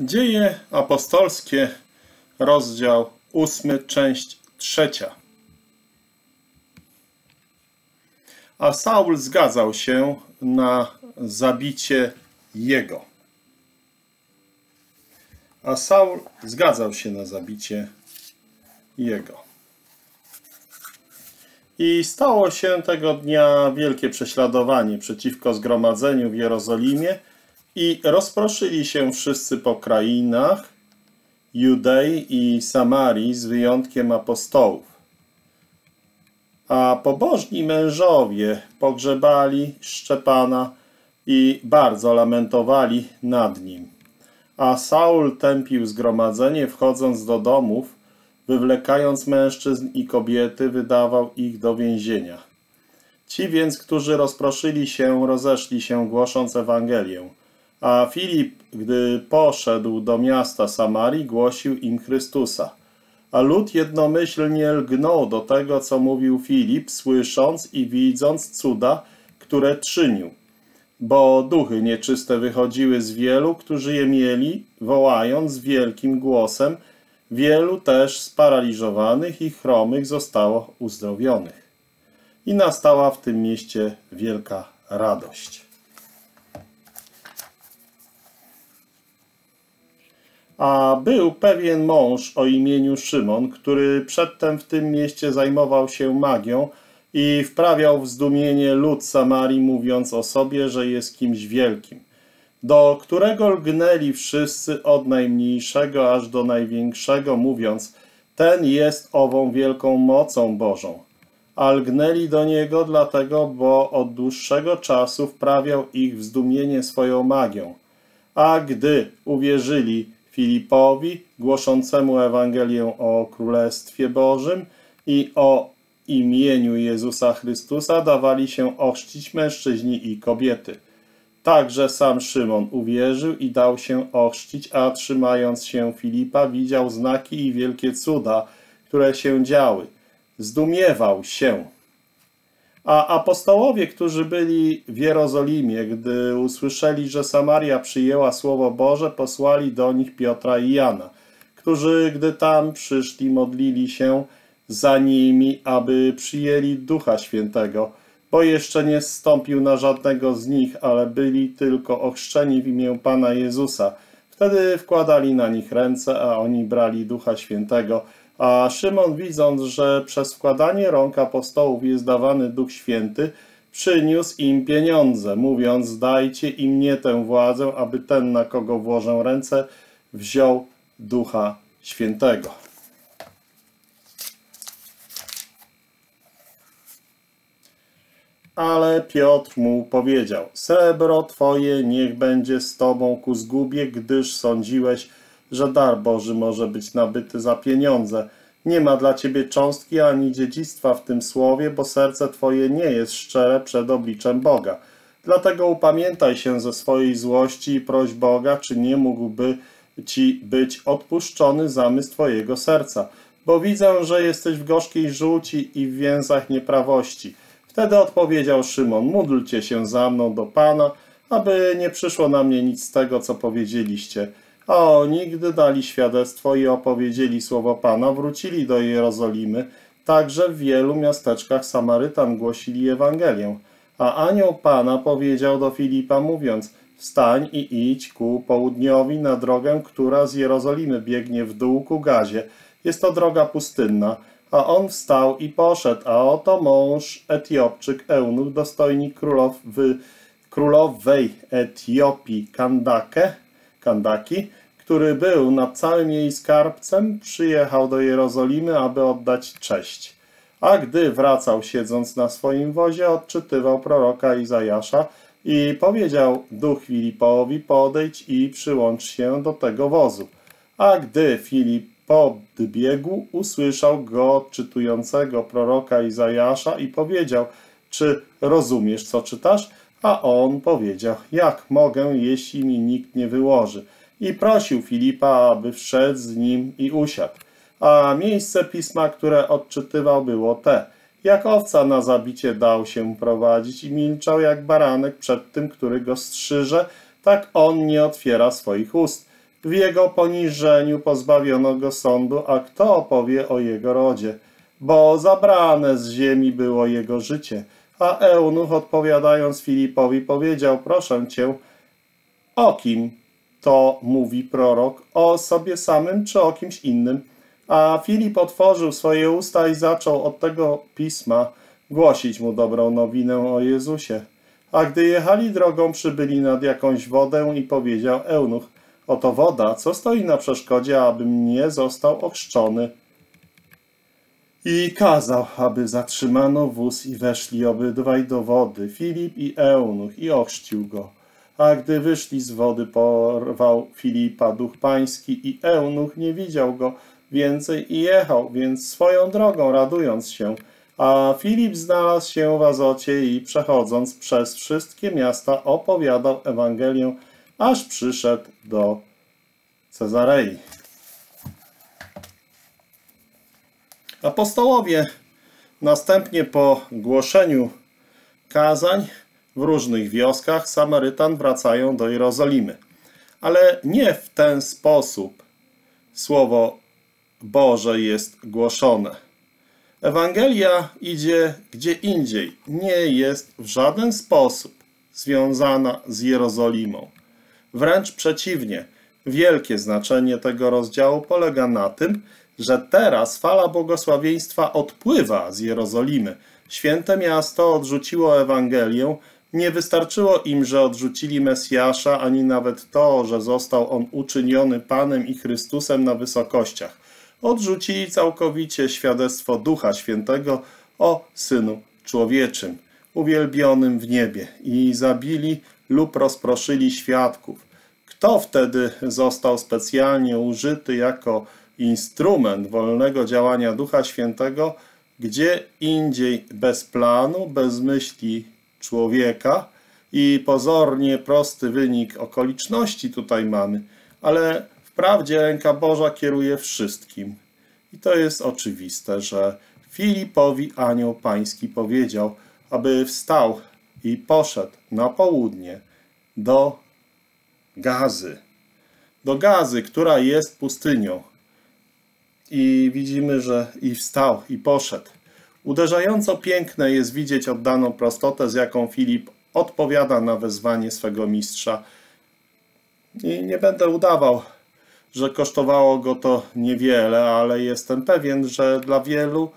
Dzieje apostolskie, rozdział 8, część trzecia. A Saul zgadzał się na zabicie jego. A Saul zgadzał się na zabicie jego. I stało się tego dnia wielkie prześladowanie przeciwko zgromadzeniu w Jerozolimie i rozproszyli się wszyscy po krainach Judei i Samarii z wyjątkiem apostołów. A pobożni mężowie pogrzebali Szczepana i bardzo lamentowali nad nim. A Saul tępił zgromadzenie, wchodząc do domów, wywlekając mężczyzn i kobiety, wydawał ich do więzienia. Ci więc, którzy rozproszyli się, rozeszli się, głosząc Ewangelię. A Filip, gdy poszedł do miasta Samarii, głosił im Chrystusa. A lud jednomyślnie lgnął do tego, co mówił Filip, słysząc i widząc cuda, które czynił. Bo duchy nieczyste wychodziły z wielu, którzy je mieli, wołając wielkim głosem, wielu też sparaliżowanych i chromych zostało uzdrowionych. I nastała w tym mieście wielka radość. A był pewien mąż o imieniu Szymon, który przedtem w tym mieście zajmował się magią i wprawiał w zdumienie lud Samarii, mówiąc o sobie, że jest kimś wielkim, do którego lgnęli wszyscy od najmniejszego aż do największego, mówiąc, ten jest ową wielką mocą Bożą. A lgnęli do niego dlatego, bo od dłuższego czasu wprawiał ich w zdumienie swoją magią. A gdy uwierzyli, Filipowi, głoszącemu Ewangelię o Królestwie Bożym i o imieniu Jezusa Chrystusa dawali się ochrzcić mężczyźni i kobiety. Także sam Szymon uwierzył i dał się ochrzcić, a trzymając się Filipa widział znaki i wielkie cuda, które się działy. Zdumiewał się. A apostołowie, którzy byli w Jerozolimie, gdy usłyszeli, że Samaria przyjęła Słowo Boże, posłali do nich Piotra i Jana, którzy, gdy tam przyszli, modlili się za nimi, aby przyjęli Ducha Świętego, bo jeszcze nie zstąpił na żadnego z nich, ale byli tylko ochrzczeni w imię Pana Jezusa. Wtedy wkładali na nich ręce, a oni brali Ducha Świętego, a Szymon, widząc, że przez wkładanie rąk apostołów jest dawany Duch Święty, przyniósł im pieniądze, mówiąc, dajcie im mnie tę władzę, aby ten, na kogo włożę ręce, wziął Ducha Świętego. Ale Piotr mu powiedział, srebro twoje niech będzie z tobą ku zgubie, gdyż sądziłeś, że dar Boży może być nabyty za pieniądze. Nie ma dla ciebie cząstki ani dziedzictwa w tym słowie, bo serce twoje nie jest szczere przed obliczem Boga. Dlatego upamiętaj się ze swojej złości i proś Boga, czy nie mógłby ci być odpuszczony zamysł twojego serca. Bo widzę, że jesteś w gorzkiej żółci i w więzach nieprawości. Wtedy odpowiedział Szymon, módlcie się za mną do Pana, aby nie przyszło na mnie nic z tego, co powiedzieliście. A oni, gdy dali świadectwo i opowiedzieli słowo Pana, wrócili do Jerozolimy, także w wielu miasteczkach Samarytan głosili Ewangelię. A anioł Pana powiedział do Filipa, mówiąc, wstań i idź ku południowi na drogę, która z Jerozolimy biegnie w dół ku Gazie. Jest to droga pustynna. A on wstał i poszedł, a oto mąż Etiopczyk, eunuch, dostojnik królow, w, królowej Etiopii Kandake, Kandaki, który był nad całym jej skarbcem, przyjechał do Jerozolimy, aby oddać cześć. A gdy wracał siedząc na swoim wozie, odczytywał proroka Izajasza i powiedział duch Filipowi, podejdź i przyłącz się do tego wozu. A gdy Filip podbiegł, usłyszał go odczytującego proroka Izajasza i powiedział, czy rozumiesz, co czytasz? A on powiedział, jak mogę, jeśli mi nikt nie wyłoży? I prosił Filipa, aby wszedł z nim i usiadł. A miejsce pisma, które odczytywał, było te. Jak owca na zabicie dał się prowadzić i milczał jak baranek przed tym, który go strzyże, tak on nie otwiera swoich ust. W jego poniżeniu pozbawiono go sądu, a kto opowie o jego rodzie? Bo zabrane z ziemi było jego życie. A Eunuch odpowiadając Filipowi powiedział, proszę cię, o kim to mówi prorok? O sobie samym czy o kimś innym? A Filip otworzył swoje usta i zaczął od tego pisma głosić mu dobrą nowinę o Jezusie. A gdy jechali drogą, przybyli nad jakąś wodę i powiedział Eunuch, oto woda, co stoi na przeszkodzie, abym nie został ochrzczony? I kazał, aby zatrzymano wóz i weszli obydwaj do wody, Filip i Eunuch, i ochrzcił go. A gdy wyszli z wody, porwał Filipa duch pański i Eunuch nie widział go więcej i jechał, więc swoją drogą radując się. A Filip znalazł się w Azocie i przechodząc przez wszystkie miasta opowiadał Ewangelię, aż przyszedł do Cezarei. Apostołowie następnie po głoszeniu kazań w różnych wioskach Samarytan wracają do Jerozolimy. Ale nie w ten sposób Słowo Boże jest głoszone. Ewangelia idzie gdzie indziej, nie jest w żaden sposób związana z Jerozolimą. Wręcz przeciwnie, wielkie znaczenie tego rozdziału polega na tym, że teraz fala błogosławieństwa odpływa z Jerozolimy. Święte miasto odrzuciło Ewangelię, nie wystarczyło im, że odrzucili Mesjasza, ani nawet to, że został on uczyniony Panem i Chrystusem na wysokościach. Odrzucili całkowicie świadectwo Ducha Świętego o Synu Człowieczym, uwielbionym w niebie i zabili lub rozproszyli świadków. Kto wtedy został specjalnie użyty jako instrument wolnego działania Ducha Świętego, gdzie indziej bez planu, bez myśli człowieka i pozornie prosty wynik okoliczności tutaj mamy, ale wprawdzie ręka Boża kieruje wszystkim. I to jest oczywiste, że Filipowi anioł pański powiedział, aby wstał i poszedł na południe do Gazy. Do Gazy, która jest pustynią. I widzimy, że i wstał, i poszedł. Uderzająco piękne jest widzieć oddaną prostotę, z jaką Filip odpowiada na wezwanie swego mistrza. I nie będę udawał, że kosztowało go to niewiele, ale jestem pewien, że dla wielu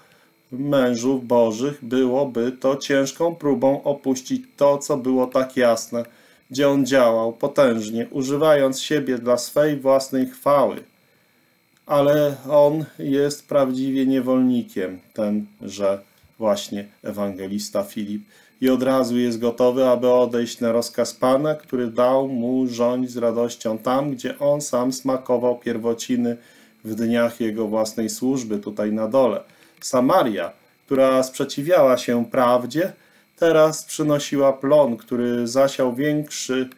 mężów bożych byłoby to ciężką próbą opuścić to, co było tak jasne, gdzie on działał potężnie, używając siebie dla swej własnej chwały ale on jest prawdziwie niewolnikiem, tenże właśnie ewangelista Filip. I od razu jest gotowy, aby odejść na rozkaz Pana, który dał mu rządź z radością tam, gdzie on sam smakował pierwociny w dniach jego własnej służby, tutaj na dole. Samaria, która sprzeciwiała się prawdzie, teraz przynosiła plon, który zasiał większy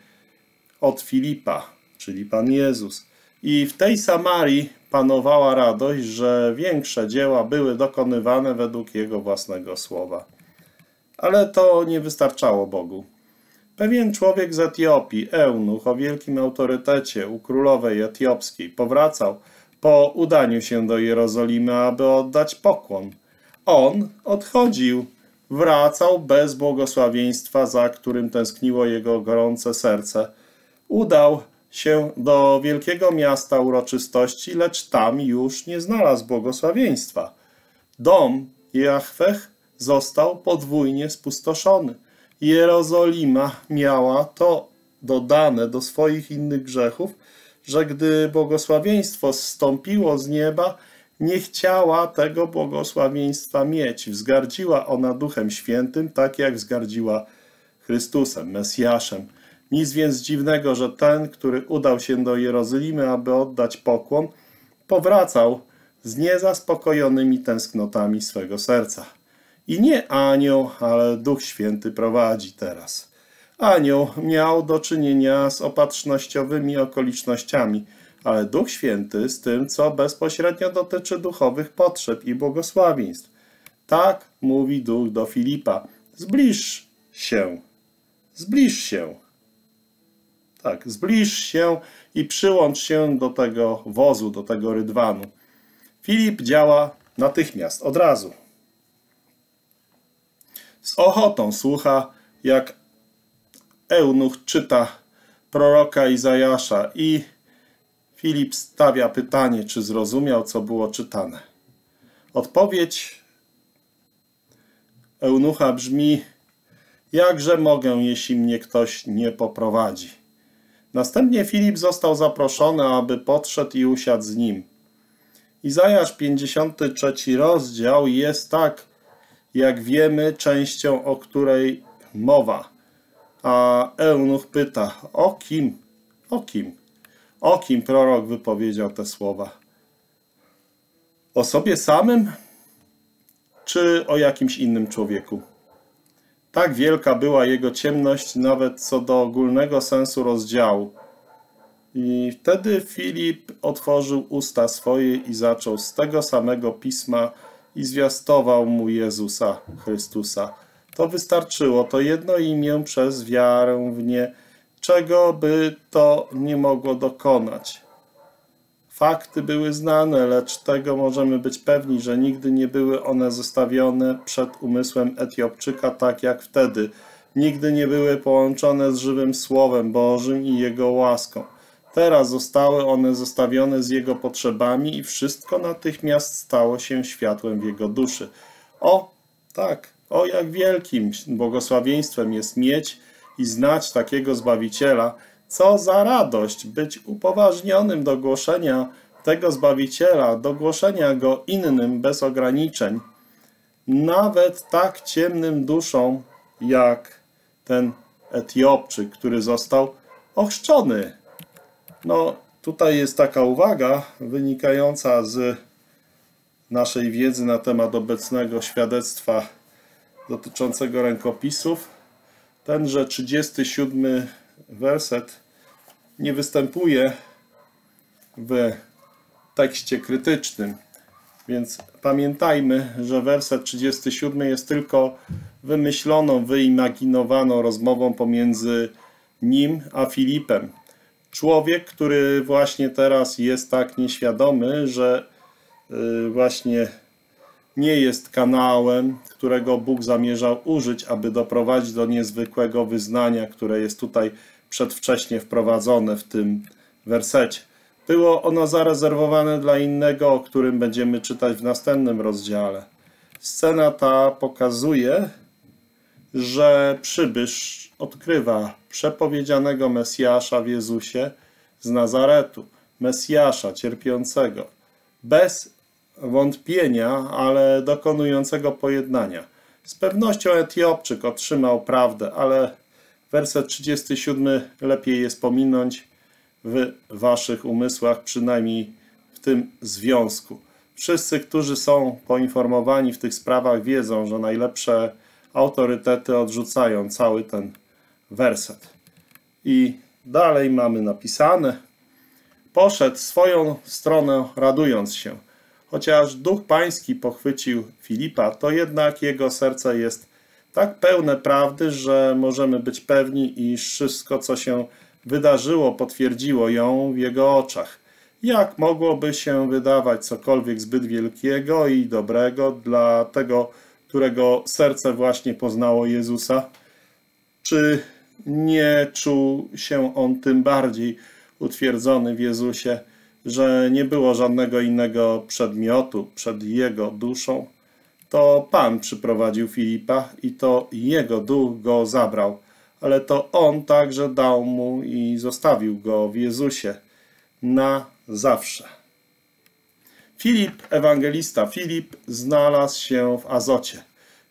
od Filipa, czyli Pan Jezus. I w tej Samarii panowała radość, że większe dzieła były dokonywane według jego własnego słowa. Ale to nie wystarczało Bogu. Pewien człowiek z Etiopii, eunuch o wielkim autorytecie u królowej etiopskiej, powracał po udaniu się do Jerozolimy, aby oddać pokłon. On odchodził, wracał bez błogosławieństwa, za którym tęskniło jego gorące serce. Udał się do wielkiego miasta uroczystości, lecz tam już nie znalazł błogosławieństwa. Dom Jachwech został podwójnie spustoszony. Jerozolima miała to dodane do swoich innych grzechów, że gdy błogosławieństwo zstąpiło z nieba, nie chciała tego błogosławieństwa mieć. Wzgardziła ona Duchem Świętym, tak jak wzgardziła Chrystusem, Mesjaszem. Nic więc dziwnego, że ten, który udał się do Jerozolimy, aby oddać pokłon, powracał z niezaspokojonymi tęsknotami swego serca. I nie anioł, ale Duch Święty prowadzi teraz. Anioł miał do czynienia z opatrznościowymi okolicznościami, ale Duch Święty z tym, co bezpośrednio dotyczy duchowych potrzeb i błogosławieństw. Tak mówi Duch do Filipa. Zbliż się. Zbliż się. Tak, zbliż się i przyłącz się do tego wozu, do tego rydwanu. Filip działa natychmiast, od razu. Z ochotą słucha, jak eunuch czyta proroka Izajasza i Filip stawia pytanie, czy zrozumiał, co było czytane. Odpowiedź eunucha brzmi: Jakże mogę, jeśli mnie ktoś nie poprowadzi? Następnie Filip został zaproszony, aby podszedł i usiadł z nim. Izajasz 53 rozdział jest tak, jak wiemy, częścią, o której mowa. A eunuch pyta, o kim? O kim? O kim prorok wypowiedział te słowa? O sobie samym? Czy o jakimś innym człowieku? Tak wielka była jego ciemność nawet co do ogólnego sensu rozdziału. I wtedy Filip otworzył usta swoje i zaczął z tego samego pisma i zwiastował mu Jezusa Chrystusa. To wystarczyło, to jedno imię przez wiarę w nie, czego by to nie mogło dokonać. Fakty były znane, lecz tego możemy być pewni, że nigdy nie były one zostawione przed umysłem Etiopczyka tak jak wtedy. Nigdy nie były połączone z żywym Słowem Bożym i Jego łaską. Teraz zostały one zostawione z Jego potrzebami i wszystko natychmiast stało się światłem w Jego duszy. O, tak, o jak wielkim błogosławieństwem jest mieć i znać takiego Zbawiciela, co za radość być upoważnionym do głoszenia tego Zbawiciela, do głoszenia Go innym bez ograniczeń, nawet tak ciemnym duszom jak ten Etiopczyk, który został ochrzczony. No, tutaj jest taka uwaga wynikająca z naszej wiedzy na temat obecnego świadectwa dotyczącego rękopisów. Tenże 37 werset nie występuje w tekście krytycznym. Więc pamiętajmy, że werset 37 jest tylko wymyśloną, wyimaginowaną rozmową pomiędzy nim a Filipem. Człowiek, który właśnie teraz jest tak nieświadomy, że y, właśnie nie jest kanałem, którego Bóg zamierzał użyć, aby doprowadzić do niezwykłego wyznania, które jest tutaj przedwcześnie wprowadzone w tym wersecie. Było ono zarezerwowane dla innego, o którym będziemy czytać w następnym rozdziale. Scena ta pokazuje, że przybysz odkrywa przepowiedzianego Mesjasza w Jezusie z Nazaretu, Mesjasza cierpiącego, bez wątpienia, ale dokonującego pojednania. Z pewnością Etiopczyk otrzymał prawdę, ale werset 37 lepiej jest pominąć w waszych umysłach, przynajmniej w tym związku. Wszyscy, którzy są poinformowani w tych sprawach, wiedzą, że najlepsze autorytety odrzucają cały ten werset. I dalej mamy napisane: Poszedł swoją stronę, radując się. Chociaż duch pański pochwycił Filipa, to jednak jego serce jest tak pełne prawdy, że możemy być pewni, iż wszystko, co się wydarzyło, potwierdziło ją w jego oczach. Jak mogłoby się wydawać cokolwiek zbyt wielkiego i dobrego dla tego, którego serce właśnie poznało Jezusa? Czy nie czuł się on tym bardziej utwierdzony w Jezusie, że nie było żadnego innego przedmiotu przed jego duszą? To Pan przyprowadził Filipa i to jego duch go zabrał, ale to on także dał mu i zostawił go w Jezusie na zawsze. Filip, ewangelista Filip, znalazł się w Azocie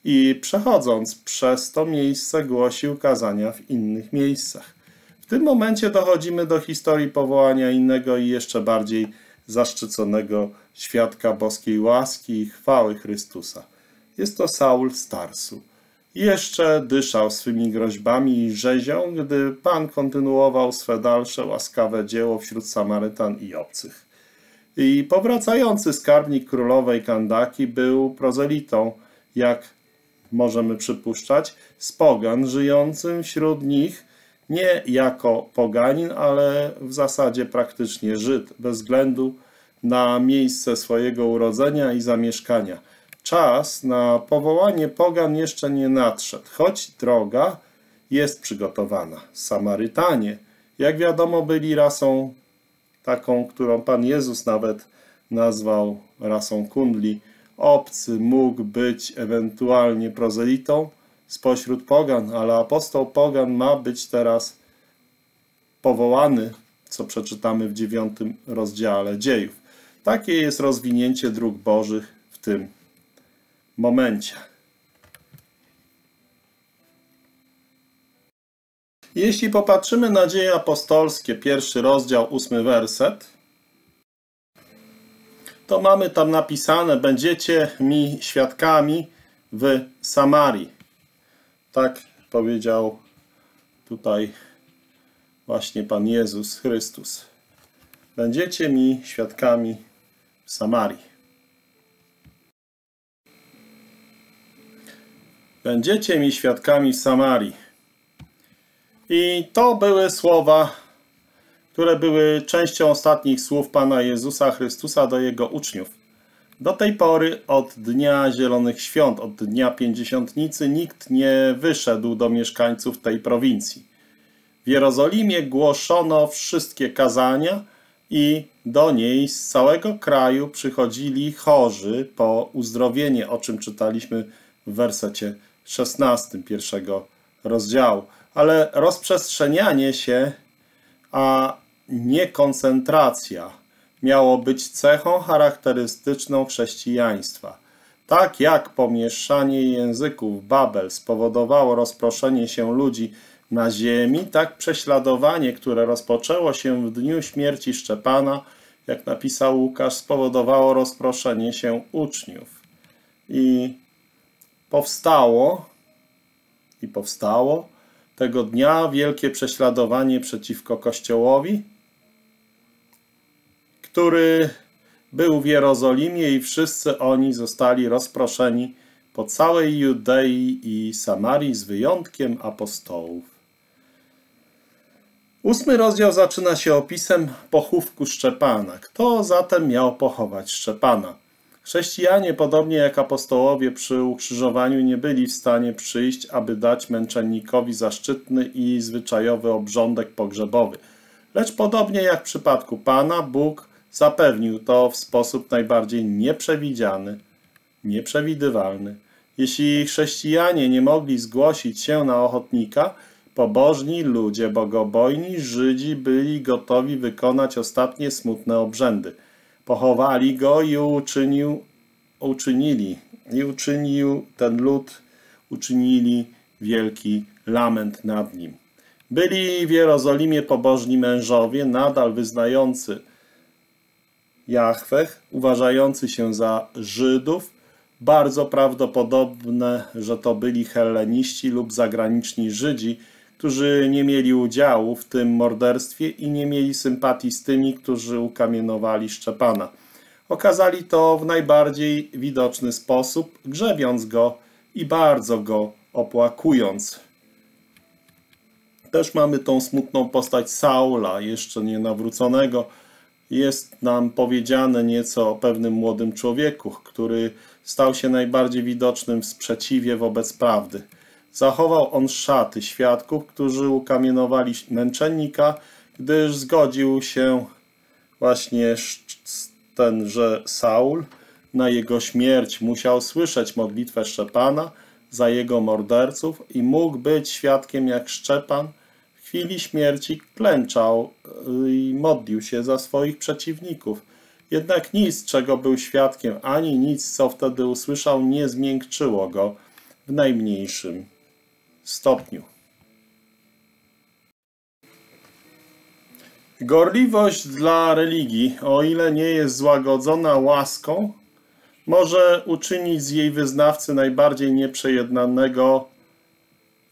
i przechodząc przez to miejsce głosił kazania w innych miejscach. W tym momencie dochodzimy do historii powołania innego i jeszcze bardziej zaszczyconego świadka boskiej łaski i chwały Chrystusa. Jest to Saul Starsu. Jeszcze dyszał swymi groźbami i rzezią, gdy Pan kontynuował swe dalsze łaskawe dzieło wśród Samarytan i obcych. I powracający skarbnik królowej Kandaki był prozelitą, jak możemy przypuszczać, z pogan żyjącym wśród nich nie jako poganin, ale w zasadzie praktycznie Żyd, bez względu na miejsce swojego urodzenia i zamieszkania. Czas na powołanie pogan jeszcze nie nadszedł, choć droga jest przygotowana. Samarytanie, jak wiadomo, byli rasą taką, którą Pan Jezus nawet nazwał rasą kundli. Obcy mógł być ewentualnie prozelitą spośród pogan, ale apostoł pogan ma być teraz powołany, co przeczytamy w dziewiątym rozdziale dziejów. Takie jest rozwinięcie dróg bożych w tym momencie. Jeśli popatrzymy na dzieje apostolskie, pierwszy rozdział, ósmy werset, to mamy tam napisane: Będziecie mi świadkami w Samarii. Tak powiedział tutaj właśnie Pan Jezus Chrystus. Będziecie mi świadkami Samarii. Będziecie mi świadkami w Samarii. I to były słowa, które były częścią ostatnich słów Pana Jezusa Chrystusa do Jego uczniów. Do tej pory, od Dnia Zielonych Świąt, od Dnia Pięćdziesiątnicy, nikt nie wyszedł do mieszkańców tej prowincji. W Jerozolimie głoszono wszystkie kazania i do niej z całego kraju przychodzili chorzy po uzdrowienie, o czym czytaliśmy w wersecie 16 pierwszego rozdziału. Ale rozprzestrzenianie się, a nie koncentracja miało być cechą charakterystyczną chrześcijaństwa. Tak jak pomieszanie języków Babel spowodowało rozproszenie się ludzi na ziemi, tak prześladowanie, które rozpoczęło się w dniu śmierci Szczepana, jak napisał Łukasz, spowodowało rozproszenie się uczniów. I powstało i powstało tego dnia wielkie prześladowanie przeciwko Kościołowi, który był w Jerozolimie i wszyscy oni zostali rozproszeni po całej Judei i Samarii z wyjątkiem apostołów. Ósmy rozdział zaczyna się opisem pochówku Szczepana. Kto zatem miał pochować Szczepana? Chrześcijanie, podobnie jak apostołowie przy ukrzyżowaniu, nie byli w stanie przyjść, aby dać męczennikowi zaszczytny i zwyczajowy obrządek pogrzebowy. Lecz podobnie jak w przypadku Pana, Bóg zapewnił to w sposób najbardziej nieprzewidziany, nieprzewidywalny. Jeśli chrześcijanie nie mogli zgłosić się na ochotnika, pobożni ludzie, bogobojni Żydzi byli gotowi wykonać ostatnie smutne obrzędy – pochowali go i uczynił, uczynili, i uczynił ten lud, uczynili wielki lament nad nim. Byli w Jerozolimie pobożni mężowie, nadal wyznający Jachwech, uważający się za Żydów. Bardzo prawdopodobne, że to byli helleniści lub zagraniczni Żydzi, którzy nie mieli udziału w tym morderstwie i nie mieli sympatii z tymi, którzy ukamienowali Szczepana. Okazali to w najbardziej widoczny sposób, grzebiąc go i bardzo go opłakując. Też mamy tą smutną postać Saula, jeszcze nie nawróconego. Jest nam powiedziane nieco o pewnym młodym człowieku, który stał się najbardziej widocznym w sprzeciwie wobec prawdy. Zachował on szaty świadków, którzy ukamienowali męczennika, gdyż zgodził się właśnie ten, że Saul na jego śmierć musiał słyszeć modlitwę Szczepana za jego morderców i mógł być świadkiem jak Szczepan w chwili śmierci klęczał y, i modlił się za swoich przeciwników. Jednak nic, czego był świadkiem, ani nic, co wtedy usłyszał, nie zmiękczyło go w najmniejszym stopniu. Gorliwość dla religii, o ile nie jest złagodzona łaską, może uczynić z jej wyznawcy najbardziej nieprzejednanego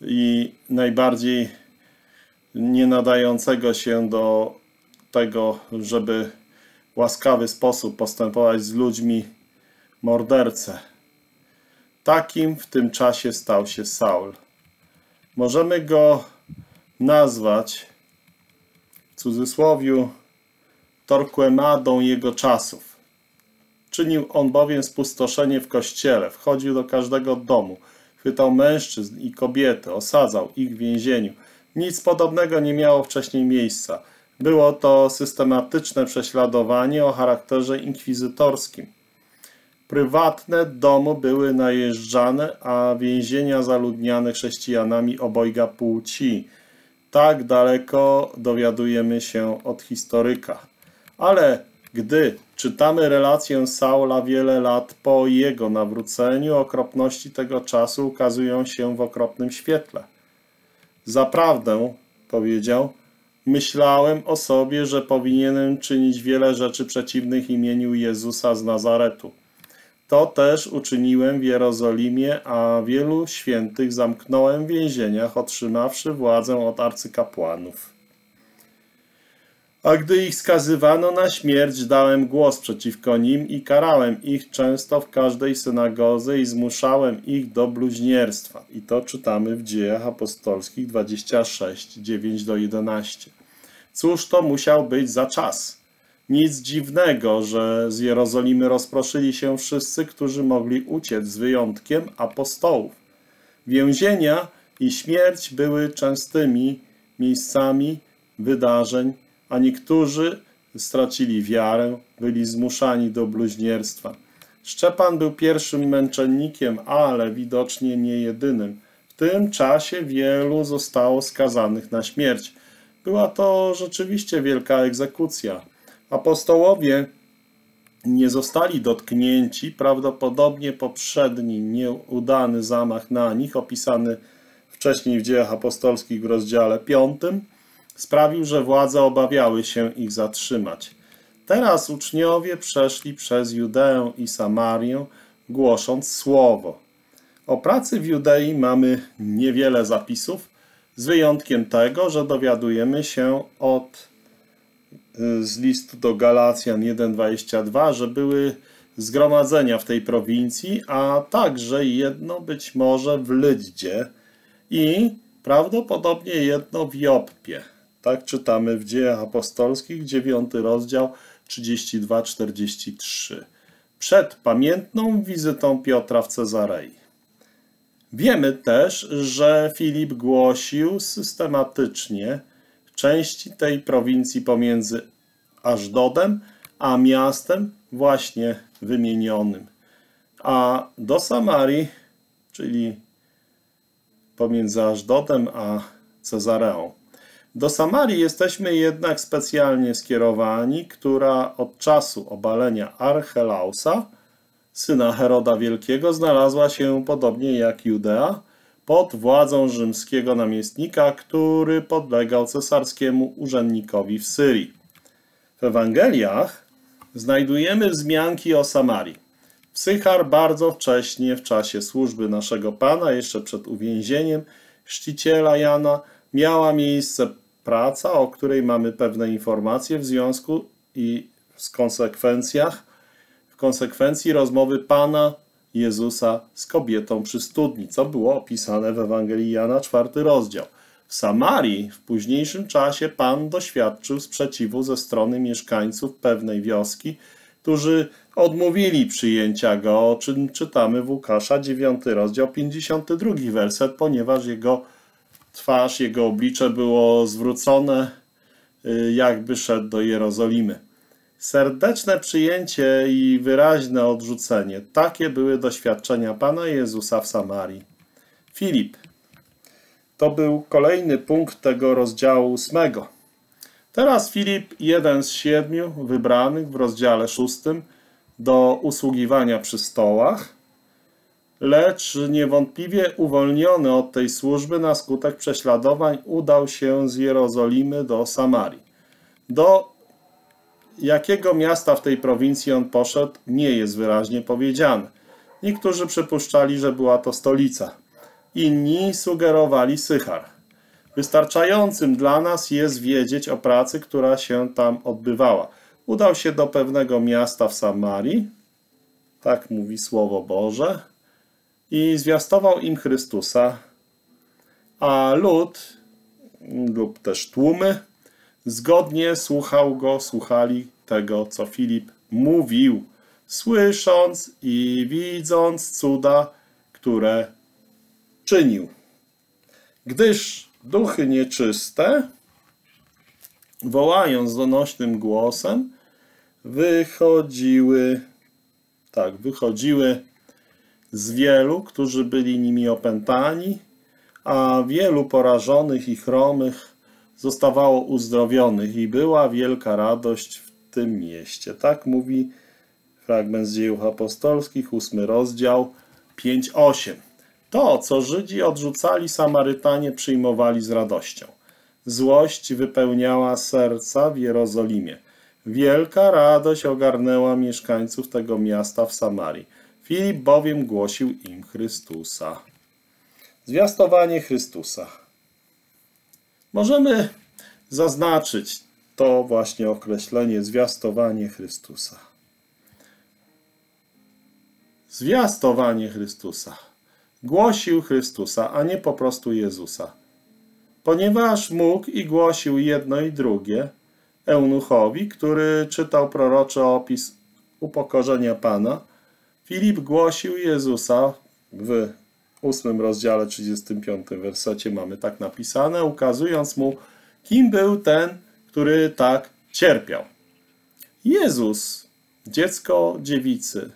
i najbardziej nie nadającego się do tego, żeby w łaskawy sposób postępować z ludźmi mordercę. Takim w tym czasie stał się Saul. Możemy go nazwać w cudzysłowiu Torquemadą jego czasów. Czynił on bowiem spustoszenie w kościele, wchodził do każdego domu, chwytał mężczyzn i kobiety, osadzał ich w więzieniu. Nic podobnego nie miało wcześniej miejsca. Było to systematyczne prześladowanie o charakterze inkwizytorskim. Prywatne domy były najeżdżane, a więzienia zaludniane chrześcijanami obojga płci. Tak daleko dowiadujemy się od historyka. Ale gdy czytamy relację Saula wiele lat po jego nawróceniu, okropności tego czasu ukazują się w okropnym świetle. Zaprawdę, powiedział, myślałem o sobie, że powinienem czynić wiele rzeczy przeciwnych imieniu Jezusa z Nazaretu. To też uczyniłem w Jerozolimie, a wielu świętych zamknąłem w więzieniach, otrzymawszy władzę od arcykapłanów. A gdy ich skazywano na śmierć, dałem głos przeciwko nim i karałem ich często w każdej synagodze i zmuszałem ich do bluźnierstwa. I to czytamy w Dziejach Apostolskich 26, 9 do 11. Cóż to musiał być za czas? Nic dziwnego, że z Jerozolimy rozproszyli się wszyscy, którzy mogli uciec, z wyjątkiem apostołów. Więzienia i śmierć były częstymi miejscami wydarzeń, a niektórzy stracili wiarę, byli zmuszani do bluźnierstwa. Szczepan był pierwszym męczennikiem, ale widocznie nie jedynym. W tym czasie wielu zostało skazanych na śmierć. Była to rzeczywiście wielka egzekucja. Apostołowie nie zostali dotknięci, prawdopodobnie poprzedni, nieudany zamach na nich, opisany wcześniej w dziejach apostolskich w rozdziale 5, sprawił, że władze obawiały się ich zatrzymać. Teraz uczniowie przeszli przez Judeę i Samarię, głosząc słowo. O pracy w Judei mamy niewiele zapisów, z wyjątkiem tego, że dowiadujemy się od z listu do Galacjan 1:22, że były zgromadzenia w tej prowincji, a także jedno być może w Lyddzie i prawdopodobnie jedno w Joppie. Tak czytamy w Dziejach Apostolskich, 9 rozdział 32-43. Przed pamiętną wizytą Piotra w Cezarei. Wiemy też, że Filip głosił systematycznie części tej prowincji pomiędzy Ażdodem a miastem właśnie wymienionym. A do Samarii, czyli pomiędzy Ażdodem a Cezareą. Do Samarii jesteśmy jednak specjalnie skierowani, która od czasu obalenia Archelausa syna Heroda Wielkiego, znalazła się, podobnie jak Judea, pod władzą rzymskiego namiestnika, który podlegał cesarskiemu urzędnikowi w Syrii. W Ewangeliach znajdujemy wzmianki o Samarii. Psychar bardzo wcześnie, w czasie służby naszego Pana, jeszcze przed uwięzieniem chrzciciela Jana, miała miejsce praca, o której mamy pewne informacje w związku i w konsekwencjach konsekwencji rozmowy Pana Jezusa z kobietą przy studni, co było opisane w Ewangelii Jana, czwarty rozdział. W Samarii w późniejszym czasie Pan doświadczył sprzeciwu ze strony mieszkańców pewnej wioski, którzy odmówili przyjęcia go, o czym czytamy w Łukasza 9 rozdział 52 werset, ponieważ jego twarz, jego oblicze było zwrócone, y, jakby szedł do Jerozolimy. Serdeczne przyjęcie i wyraźne odrzucenie. Takie były doświadczenia Pana Jezusa w Samarii. Filip. To był kolejny punkt tego rozdziału ósmego. Teraz Filip, jeden z siedmiu wybranych w rozdziale szóstym do usługiwania przy stołach, lecz niewątpliwie uwolniony od tej służby na skutek prześladowań udał się z Jerozolimy do Samarii. Do jakiego miasta w tej prowincji on poszedł, nie jest wyraźnie powiedziane. Niektórzy przypuszczali, że była to stolica. Inni sugerowali Sychar. Wystarczającym dla nas jest wiedzieć o pracy, która się tam odbywała. Udał się do pewnego miasta w Samarii, tak mówi Słowo Boże, i zwiastował im Chrystusa, a lud lub też tłumy, zgodnie słuchał go, słuchali tego, co Filip mówił, słysząc i widząc cuda, które czynił. Gdyż duchy nieczyste, wołając donośnym głosem, wychodziły, tak, wychodziły z wielu, którzy byli nimi opętani, a wielu porażonych i chromych zostawało uzdrowionych i była wielka radość w tym mieście. Tak mówi fragment z dziejów apostolskich, ósmy rozdział 5-8. To, co Żydzi odrzucali, Samarytanie przyjmowali z radością. Złość wypełniała serca w Jerozolimie. Wielka radość ogarnęła mieszkańców tego miasta w Samarii. Filip bowiem głosił im Chrystusa. Zwiastowanie Chrystusa. Możemy zaznaczyć to właśnie określenie zwiastowanie Chrystusa. Zwiastowanie Chrystusa. Głosił Chrystusa, a nie po prostu Jezusa. Ponieważ mógł i głosił jedno i drugie, eunuchowi, który czytał proroczy opis upokorzenia Pana, Filip głosił Jezusa w ósmym rozdziale 35 wersecie mamy tak napisane, ukazując mu, kim był ten, który tak cierpiał. Jezus, dziecko dziewicy,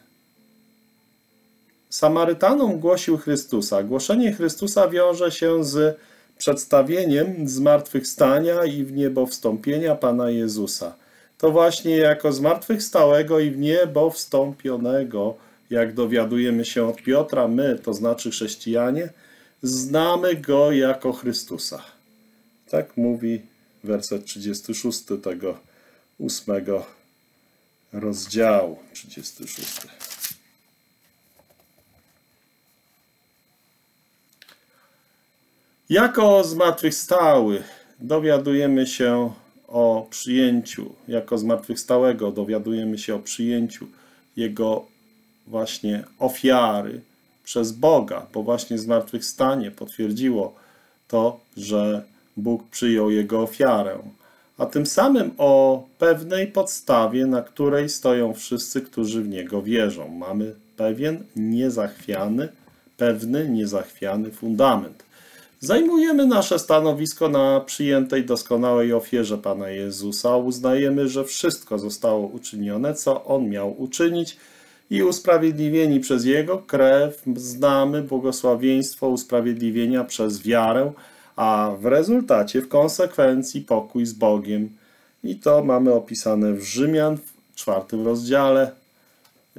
Samarytanom głosił Chrystusa. Głoszenie Chrystusa wiąże się z przedstawieniem zmartwychwstania i w niebo wstąpienia Pana Jezusa. To właśnie jako zmartwychwstałego i w niebo wstąpionego, jak dowiadujemy się od Piotra, my, to znaczy chrześcijanie, znamy Go jako Chrystusa. Tak mówi werset 36 tego ósmego rozdziału 36. Jako zmartwychwstały dowiadujemy się o przyjęciu, jako zmartwychwstałego dowiadujemy się o przyjęciu Jego właśnie ofiary przez Boga, bo właśnie zmartwychwstanie potwierdziło to, że Bóg przyjął Jego ofiarę, a tym samym o pewnej podstawie, na której stoją wszyscy, którzy w Niego wierzą. Mamy pewien niezachwiany, pewny niezachwiany fundament. Zajmujemy nasze stanowisko na przyjętej doskonałej ofierze Pana Jezusa. Uznajemy, że wszystko zostało uczynione, co On miał uczynić i usprawiedliwieni przez Jego krew znamy błogosławieństwo usprawiedliwienia przez wiarę, a w rezultacie, w konsekwencji pokój z Bogiem. I to mamy opisane w Rzymian w czwartym rozdziale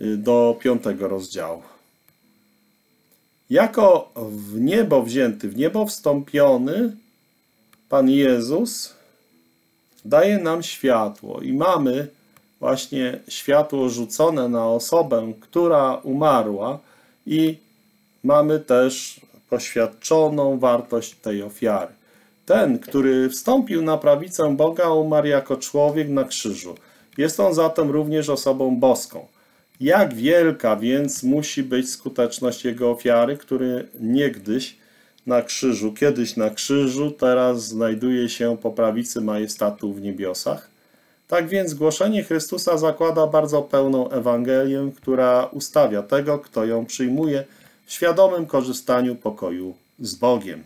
y, do piątego rozdziału. Jako w niebo wzięty, w niebo wstąpiony Pan Jezus daje nam światło i mamy właśnie światło rzucone na osobę, która umarła i mamy też poświadczoną wartość tej ofiary. Ten, który wstąpił na prawicę Boga, umarł jako człowiek na krzyżu. Jest on zatem również osobą boską. Jak wielka więc musi być skuteczność jego ofiary, który niegdyś na krzyżu, kiedyś na krzyżu, teraz znajduje się po prawicy majestatu w niebiosach? Tak więc głoszenie Chrystusa zakłada bardzo pełną Ewangelię, która ustawia tego, kto ją przyjmuje w świadomym korzystaniu pokoju z Bogiem.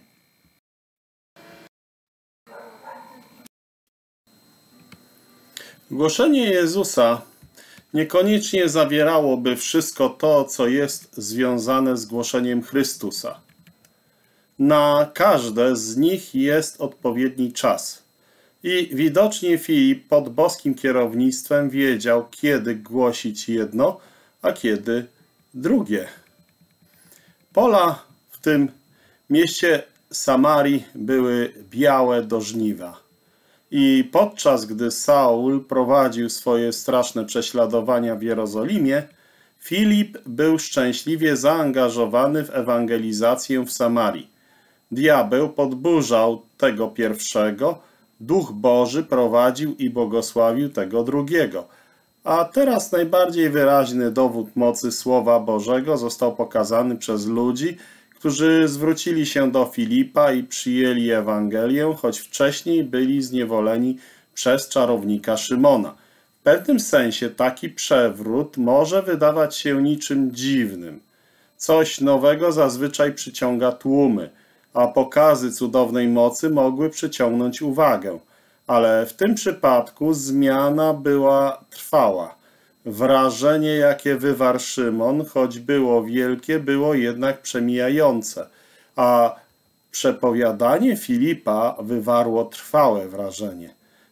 Głoszenie Jezusa niekoniecznie zawierałoby wszystko to, co jest związane z głoszeniem Chrystusa. Na każde z nich jest odpowiedni czas. I widocznie Filip pod boskim kierownictwem wiedział, kiedy głosić jedno, a kiedy drugie. Pola w tym mieście Samarii były białe do żniwa. I podczas gdy Saul prowadził swoje straszne prześladowania w Jerozolimie, Filip był szczęśliwie zaangażowany w ewangelizację w Samarii. Diabeł podburzał tego pierwszego, Duch Boży prowadził i błogosławił tego drugiego. A teraz najbardziej wyraźny dowód mocy Słowa Bożego został pokazany przez ludzi, którzy zwrócili się do Filipa i przyjęli Ewangelię, choć wcześniej byli zniewoleni przez czarownika Szymona. W pewnym sensie taki przewrót może wydawać się niczym dziwnym. Coś nowego zazwyczaj przyciąga tłumy, a pokazy cudownej mocy mogły przyciągnąć uwagę. Ale w tym przypadku zmiana była trwała. Wrażenie, jakie wywarł Szymon, choć było wielkie, było jednak przemijające, a przepowiadanie Filipa wywarło trwałe wrażenie.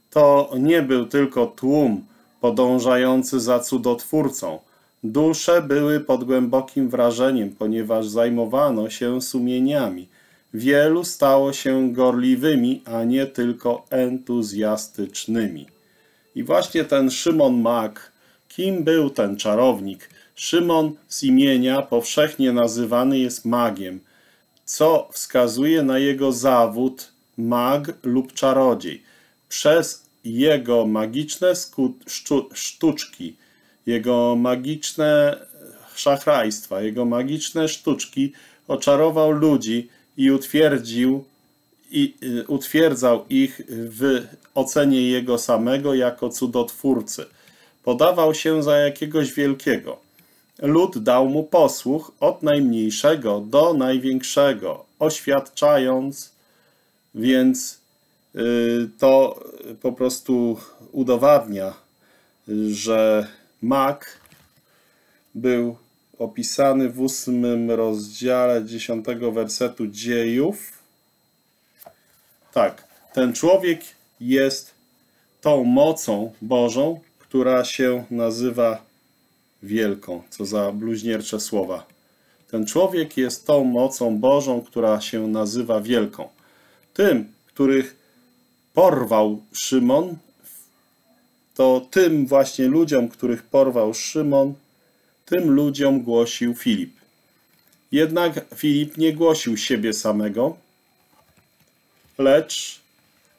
To nie był tylko tłum podążający za cudotwórcą. Dusze były pod głębokim wrażeniem, ponieważ zajmowano się sumieniami. Wielu stało się gorliwymi, a nie tylko entuzjastycznymi. I właśnie ten Szymon Mak, kim był ten czarownik? Szymon z imienia powszechnie nazywany jest magiem, co wskazuje na jego zawód mag lub czarodziej. Przez jego magiczne sztuczki, jego magiczne szachrajstwa, jego magiczne sztuczki oczarował ludzi i utwierdził i y, utwierdzał ich w ocenie jego samego jako cudotwórcy. Podawał się za jakiegoś wielkiego. Lud dał mu posłuch od najmniejszego do największego, oświadczając więc y, to po prostu udowadnia, że Mak był opisany w ósmym rozdziale dziesiątego wersetu dziejów. Tak, ten człowiek jest tą mocą Bożą, która się nazywa wielką. Co za bluźniercze słowa. Ten człowiek jest tą mocą Bożą, która się nazywa wielką. Tym, których porwał Szymon, to tym właśnie ludziom, których porwał Szymon, tym ludziom głosił Filip. Jednak Filip nie głosił siebie samego, lecz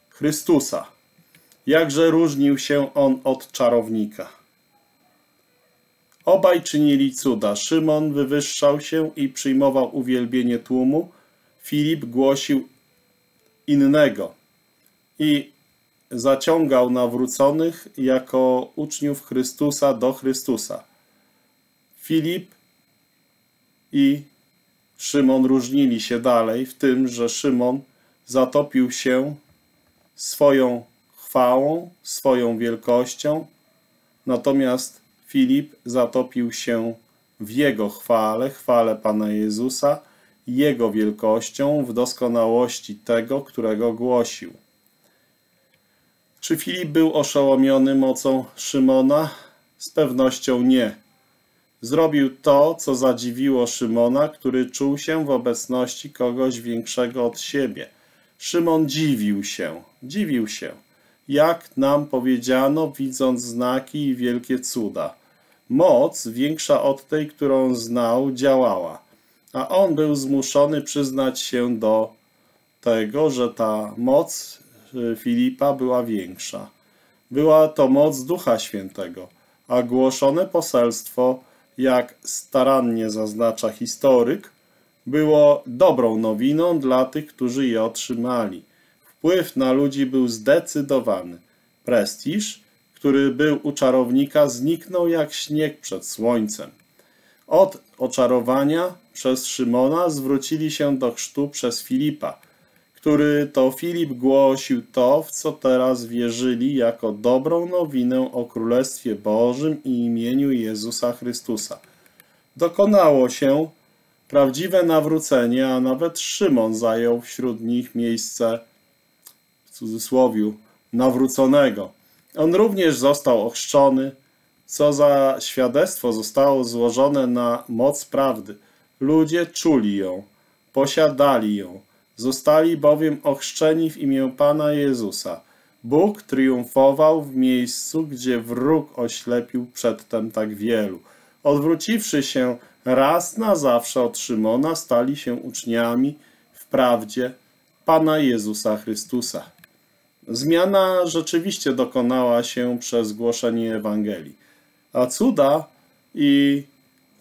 Chrystusa. Jakże różnił się on od czarownika. Obaj czynili cuda. Szymon wywyższał się i przyjmował uwielbienie tłumu. Filip głosił innego i zaciągał nawróconych jako uczniów Chrystusa do Chrystusa. Filip i Szymon różnili się dalej w tym, że Szymon zatopił się swoją chwałą, swoją wielkością, natomiast Filip zatopił się w Jego chwale, chwale Pana Jezusa, Jego wielkością, w doskonałości tego, którego głosił. Czy Filip był oszołomiony mocą Szymona? Z pewnością nie. Zrobił to, co zadziwiło Szymona, który czuł się w obecności kogoś większego od siebie. Szymon dziwił się, dziwił się, jak nam powiedziano, widząc znaki i wielkie cuda. Moc, większa od tej, którą znał, działała, a on był zmuszony przyznać się do tego, że ta moc y, Filipa była większa. Była to moc Ducha Świętego, a głoszone poselstwo jak starannie zaznacza historyk, było dobrą nowiną dla tych, którzy je otrzymali. Wpływ na ludzi był zdecydowany. Prestiż, który był u czarownika, zniknął jak śnieg przed słońcem. Od oczarowania przez Szymona zwrócili się do chrztu przez Filipa, który to Filip głosił to, w co teraz wierzyli, jako dobrą nowinę o Królestwie Bożym i imieniu Jezusa Chrystusa. Dokonało się prawdziwe nawrócenie, a nawet Szymon zajął wśród nich miejsce, w cudzysłowiu, nawróconego. On również został ochrzczony, co za świadectwo zostało złożone na moc prawdy. Ludzie czuli ją, posiadali ją, Zostali bowiem ochrzczeni w imię Pana Jezusa. Bóg triumfował w miejscu, gdzie wróg oślepił przedtem tak wielu. Odwróciwszy się raz na zawsze od Szymona, stali się uczniami w prawdzie Pana Jezusa Chrystusa. Zmiana rzeczywiście dokonała się przez głoszenie Ewangelii, a cuda i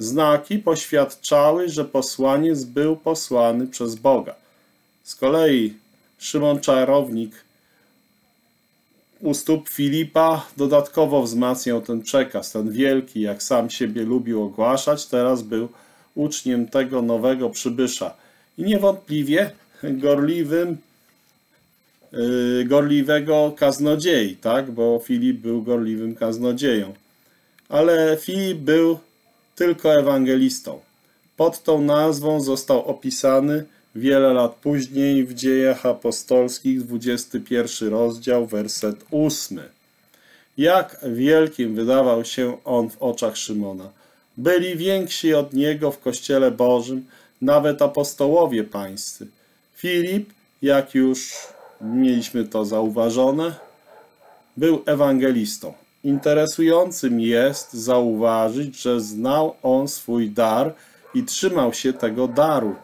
Znaki poświadczały, że posłaniec był posłany przez Boga. Z kolei Szymon Czarownik u stóp Filipa dodatkowo wzmacniał ten przekaz, ten wielki, jak sam siebie lubił ogłaszać, teraz był uczniem tego nowego przybysza i niewątpliwie gorliwym, yy, gorliwego kaznodziei, tak? bo Filip był gorliwym kaznodzieją. Ale Filip był tylko ewangelistą. Pod tą nazwą został opisany wiele lat później w dziejach apostolskich, 21 rozdział, werset 8. Jak wielkim wydawał się on w oczach Szymona. Byli więksi od niego w Kościele Bożym, nawet apostołowie pańscy. Filip, jak już mieliśmy to zauważone, był ewangelistą. Interesującym jest zauważyć, że znał on swój dar i trzymał się tego daru.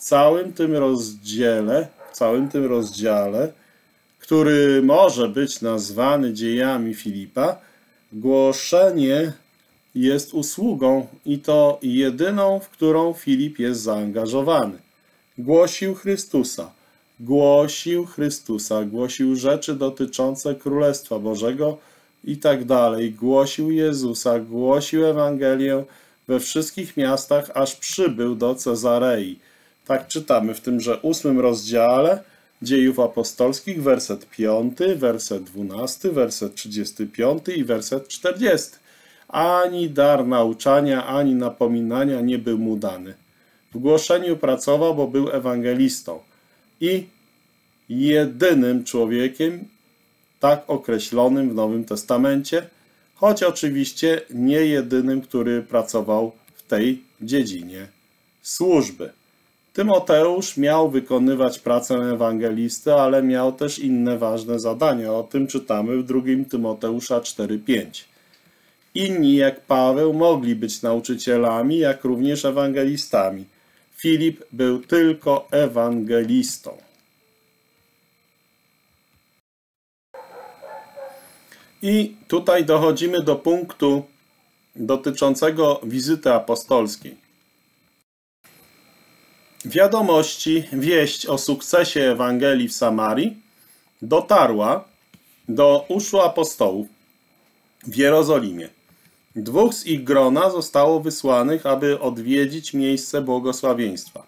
Całym tym rozdziale, całym tym rozdziale, który może być nazwany dziejami Filipa, głoszenie jest usługą i to jedyną, w którą Filip jest zaangażowany. Głosił Chrystusa, głosił Chrystusa, głosił rzeczy dotyczące Królestwa Bożego i tak dalej. Głosił Jezusa, głosił Ewangelię we wszystkich miastach, aż przybył do Cezarei. Tak czytamy w tymże ósmym rozdziale dziejów apostolskich, werset 5, werset 12, werset 35 i werset 40 ani dar nauczania, ani napominania nie był mu dany. W głoszeniu pracował, bo był ewangelistą i jedynym człowiekiem tak określonym w Nowym Testamencie, choć oczywiście nie jedynym, który pracował w tej dziedzinie służby. Tymoteusz miał wykonywać pracę ewangelisty, ale miał też inne ważne zadania. O tym czytamy w 2 Tymoteusza 4:5. Inni, jak Paweł, mogli być nauczycielami, jak również ewangelistami. Filip był tylko ewangelistą. I tutaj dochodzimy do punktu dotyczącego wizyty apostolskiej. Wiadomości, wieść o sukcesie Ewangelii w Samarii dotarła do uszu apostołów w Jerozolimie. Dwóch z ich grona zostało wysłanych, aby odwiedzić miejsce błogosławieństwa.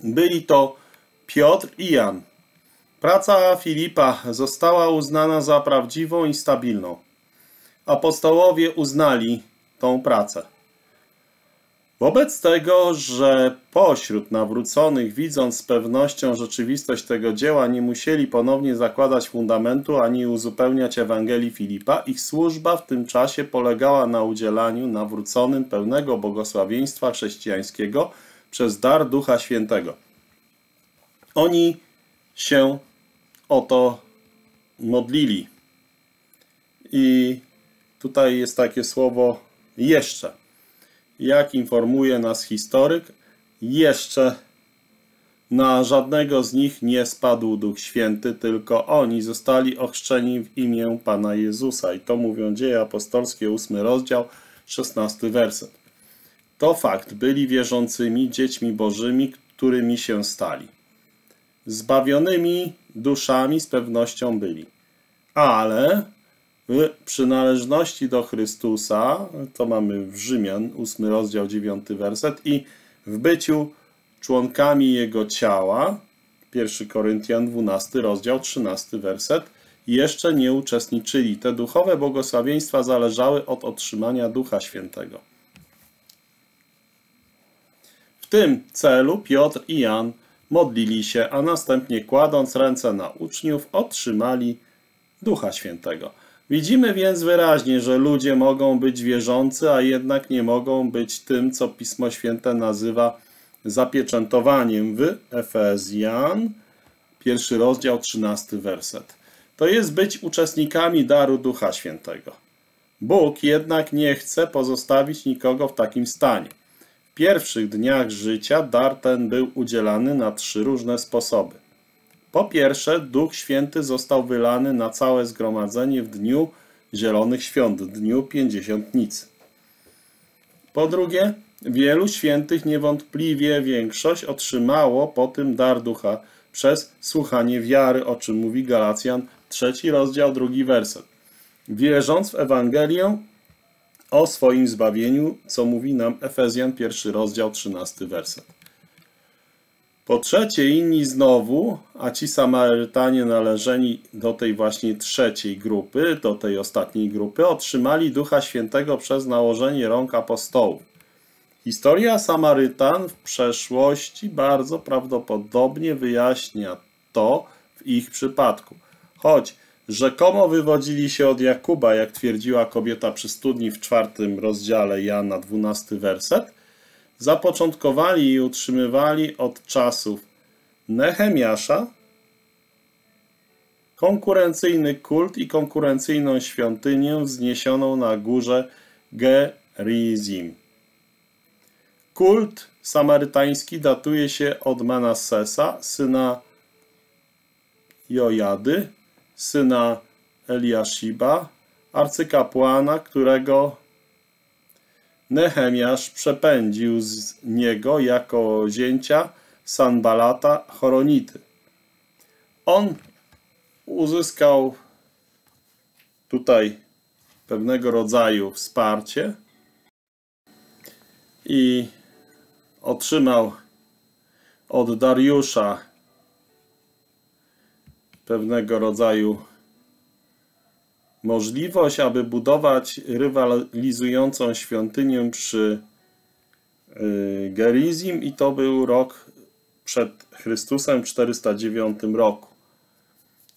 Byli to Piotr i Jan. Praca Filipa została uznana za prawdziwą i stabilną. Apostołowie uznali tą pracę. Wobec tego, że pośród nawróconych, widząc z pewnością rzeczywistość tego dzieła, nie musieli ponownie zakładać fundamentu ani uzupełniać Ewangelii Filipa, ich służba w tym czasie polegała na udzielaniu nawróconym pełnego błogosławieństwa chrześcijańskiego przez dar Ducha Świętego. Oni się o to modlili. I tutaj jest takie słowo jeszcze jak informuje nas historyk, jeszcze na żadnego z nich nie spadł Duch Święty, tylko oni zostali ochrzczeni w imię Pana Jezusa. I to mówią Dzieje Apostolskie, 8 rozdział, 16 werset. To fakt, byli wierzącymi dziećmi bożymi, którymi się stali. Zbawionymi duszami z pewnością byli. Ale w przynależności do Chrystusa, to mamy w Rzymian, 8 rozdział, 9 werset, i w byciu członkami Jego ciała, 1 Koryntian 12 rozdział, 13 werset, jeszcze nie uczestniczyli. Te duchowe błogosławieństwa zależały od otrzymania Ducha Świętego. W tym celu Piotr i Jan modlili się, a następnie kładąc ręce na uczniów, otrzymali Ducha Świętego. Widzimy więc wyraźnie, że ludzie mogą być wierzący, a jednak nie mogą być tym, co Pismo Święte nazywa zapieczętowaniem w Efezjan, pierwszy rozdział, trzynasty werset. To jest być uczestnikami daru Ducha Świętego. Bóg jednak nie chce pozostawić nikogo w takim stanie. W pierwszych dniach życia dar ten był udzielany na trzy różne sposoby. Po pierwsze, Duch Święty został wylany na całe zgromadzenie w dniu Zielonych Świąt, dniu Pięćdziesiątnicy. Po drugie, wielu świętych, niewątpliwie większość, otrzymało po tym dar ducha przez słuchanie wiary, o czym mówi Galacjan, trzeci rozdział, drugi werset. Wierząc w Ewangelię o swoim zbawieniu, co mówi nam Efezjan, pierwszy rozdział, trzynasty werset. Po trzecie, inni znowu, a ci Samarytanie należeli do tej właśnie trzeciej grupy, do tej ostatniej grupy, otrzymali Ducha Świętego przez nałożenie rąk apostołów. Historia Samarytan w przeszłości bardzo prawdopodobnie wyjaśnia to w ich przypadku. Choć rzekomo wywodzili się od Jakuba, jak twierdziła kobieta przy studni w czwartym rozdziale Jana, dwunasty werset, zapoczątkowali i utrzymywali od czasów Nehemiasza konkurencyjny kult i konkurencyjną świątynię wzniesioną na górze Gerizim. Kult samarytański datuje się od Manassesa, syna Jojady, syna Eliashiba, arcykapłana, którego Nehemiasz przepędził z niego jako zięcia Sanbalata Choronity. On uzyskał tutaj pewnego rodzaju wsparcie i otrzymał od Dariusza pewnego rodzaju możliwość, aby budować rywalizującą świątynię przy y, Gerizim i to był rok przed Chrystusem w 409 roku.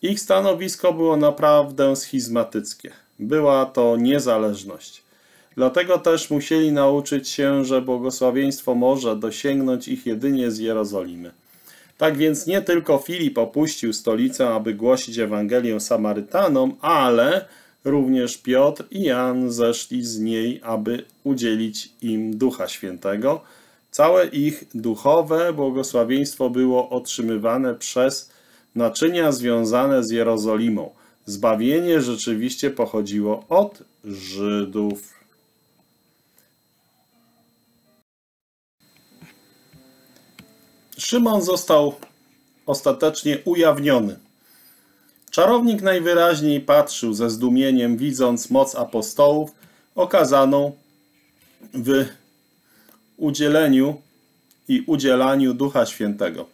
Ich stanowisko było naprawdę schizmatyckie. Była to niezależność. Dlatego też musieli nauczyć się, że błogosławieństwo może dosięgnąć ich jedynie z Jerozolimy. Tak więc nie tylko Filip opuścił stolicę, aby głosić Ewangelię Samarytanom, ale również Piotr i Jan zeszli z niej, aby udzielić im Ducha Świętego. Całe ich duchowe błogosławieństwo było otrzymywane przez naczynia związane z Jerozolimą. Zbawienie rzeczywiście pochodziło od Żydów. Szymon został ostatecznie ujawniony. Czarownik najwyraźniej patrzył ze zdumieniem, widząc moc apostołów okazaną w udzieleniu i udzielaniu Ducha Świętego.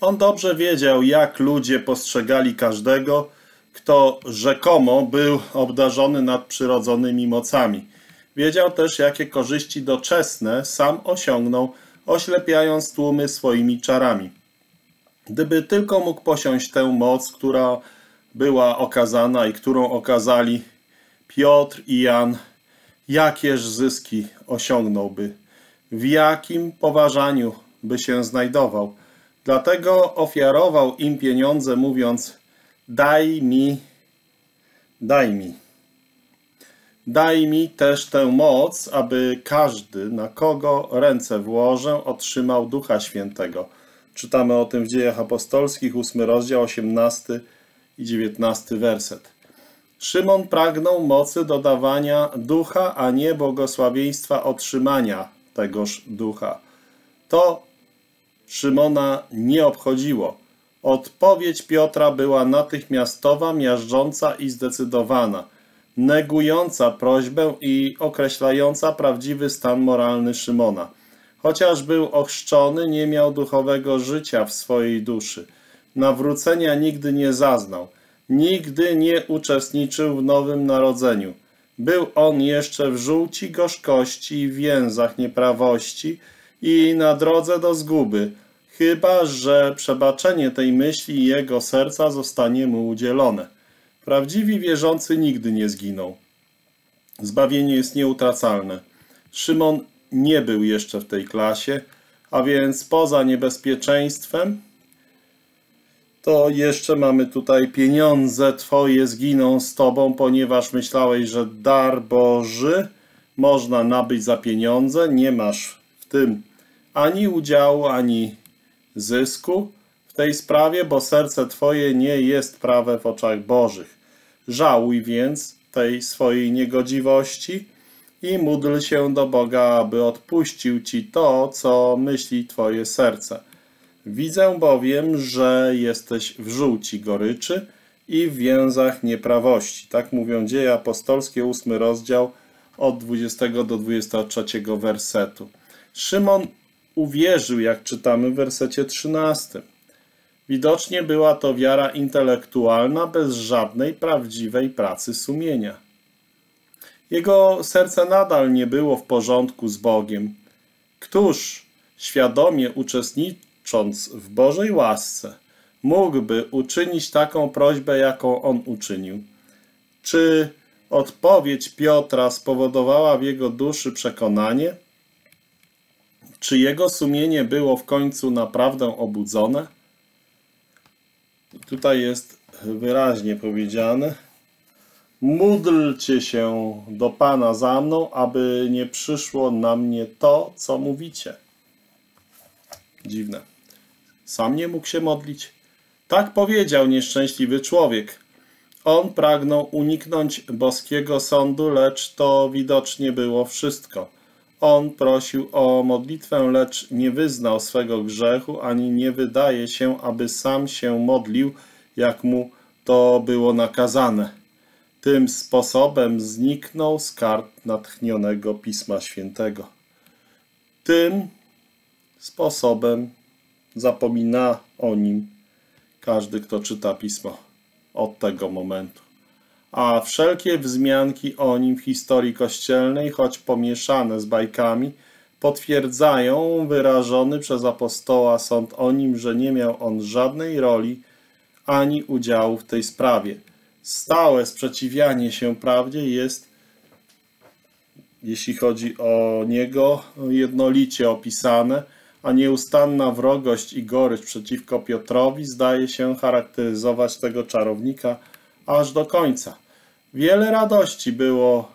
On dobrze wiedział, jak ludzie postrzegali każdego, kto rzekomo był obdarzony nadprzyrodzonymi mocami. Wiedział też, jakie korzyści doczesne sam osiągnął, oślepiając tłumy swoimi czarami. Gdyby tylko mógł posiąść tę moc, która była okazana i którą okazali Piotr i Jan, jakież zyski osiągnąłby, w jakim poważaniu by się znajdował. Dlatego ofiarował im pieniądze, mówiąc: Daj mi, daj mi. Daj mi też tę moc, aby każdy, na kogo ręce włożę, otrzymał Ducha Świętego. Czytamy o tym w Dziejach Apostolskich, 8 rozdział, 18 i 19 werset. Szymon pragnął mocy dodawania ducha, a nie błogosławieństwa otrzymania tegoż ducha. To Szymona nie obchodziło. Odpowiedź Piotra była natychmiastowa, miażdżąca i zdecydowana, negująca prośbę i określająca prawdziwy stan moralny Szymona. Chociaż był ochrzczony, nie miał duchowego życia w swojej duszy. Nawrócenia nigdy nie zaznał. Nigdy nie uczestniczył w nowym narodzeniu. Był on jeszcze w żółci gorzkości i więzach nieprawości i na drodze do zguby, chyba że przebaczenie tej myśli jego serca zostanie mu udzielone. Prawdziwi wierzący nigdy nie zginą. Zbawienie jest nieutracalne. Szymon nie był jeszcze w tej klasie, a więc poza niebezpieczeństwem, to jeszcze mamy tutaj pieniądze Twoje zginą z Tobą, ponieważ myślałeś, że dar Boży można nabyć za pieniądze. Nie masz w tym ani udziału, ani zysku. W tej sprawie, bo serce Twoje nie jest prawe w oczach Bożych. Żałuj więc tej swojej niegodziwości i módl się do Boga, aby odpuścił Ci to, co myśli Twoje serce. Widzę bowiem, że jesteś w żółci goryczy i w więzach nieprawości. Tak mówią dzieje apostolskie, ósmy rozdział od 20 do 23 wersetu. Szymon uwierzył, jak czytamy w wersecie 13. Widocznie była to wiara intelektualna bez żadnej prawdziwej pracy sumienia. Jego serce nadal nie było w porządku z Bogiem. Któż, świadomie uczestnicząc w Bożej łasce, mógłby uczynić taką prośbę, jaką on uczynił? Czy odpowiedź Piotra spowodowała w jego duszy przekonanie? Czy jego sumienie było w końcu naprawdę obudzone? Tutaj jest wyraźnie powiedziane: Módlcie się do Pana za mną, aby nie przyszło na mnie to, co mówicie. Dziwne. Sam nie mógł się modlić. Tak powiedział nieszczęśliwy człowiek. On pragnął uniknąć boskiego sądu, lecz to widocznie było wszystko. On prosił o modlitwę, lecz nie wyznał swego grzechu, ani nie wydaje się, aby sam się modlił, jak mu to było nakazane. Tym sposobem zniknął z kart natchnionego Pisma Świętego. Tym sposobem zapomina o nim każdy, kto czyta Pismo od tego momentu. A wszelkie wzmianki o nim w historii kościelnej, choć pomieszane z bajkami, potwierdzają wyrażony przez apostoła sąd o nim, że nie miał on żadnej roli ani udziału w tej sprawie. Stałe sprzeciwianie się prawdzie jest, jeśli chodzi o niego, jednolicie opisane, a nieustanna wrogość i gorycz przeciwko Piotrowi zdaje się charakteryzować tego czarownika aż do końca. Wiele radości było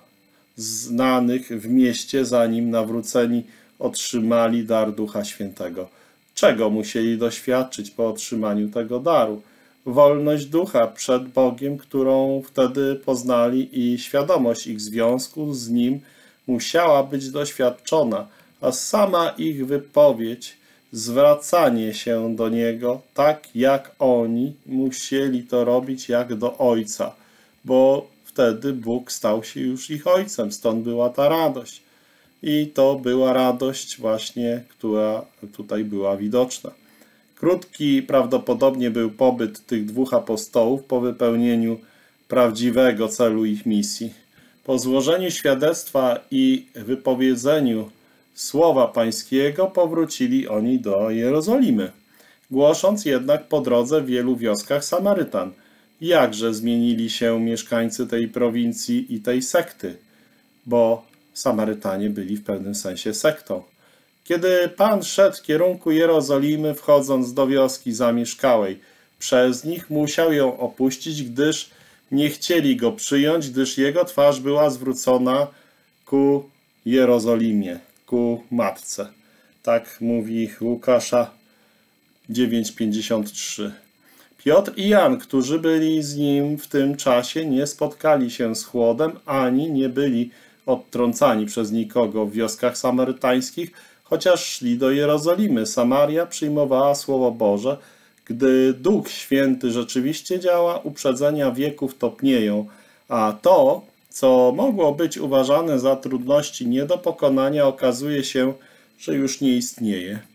znanych w mieście, zanim nawróceni otrzymali dar Ducha Świętego. Czego musieli doświadczyć po otrzymaniu tego daru? Wolność ducha przed Bogiem, którą wtedy poznali, i świadomość ich związku z Nim musiała być doświadczona, a sama ich wypowiedź, zwracanie się do Niego, tak jak oni musieli to robić, jak do Ojca, bo wtedy Bóg stał się już ich ojcem, stąd była ta radość. I to była radość właśnie, która tutaj była widoczna. Krótki prawdopodobnie był pobyt tych dwóch apostołów po wypełnieniu prawdziwego celu ich misji. Po złożeniu świadectwa i wypowiedzeniu słowa pańskiego powrócili oni do Jerozolimy, głosząc jednak po drodze w wielu wioskach Samarytan – jakże zmienili się mieszkańcy tej prowincji i tej sekty, bo Samarytanie byli w pewnym sensie sektą. Kiedy Pan szedł w kierunku Jerozolimy, wchodząc do wioski zamieszkałej, przez nich musiał ją opuścić, gdyż nie chcieli go przyjąć, gdyż jego twarz była zwrócona ku Jerozolimie, ku Matce. Tak mówi Łukasza 9:53. Piotr i Jan, którzy byli z nim w tym czasie, nie spotkali się z chłodem, ani nie byli odtrącani przez nikogo w wioskach samarytańskich, chociaż szli do Jerozolimy. Samaria przyjmowała Słowo Boże. Gdy Duch Święty rzeczywiście działa, uprzedzenia wieków topnieją, a to, co mogło być uważane za trudności nie do pokonania, okazuje się, że już nie istnieje.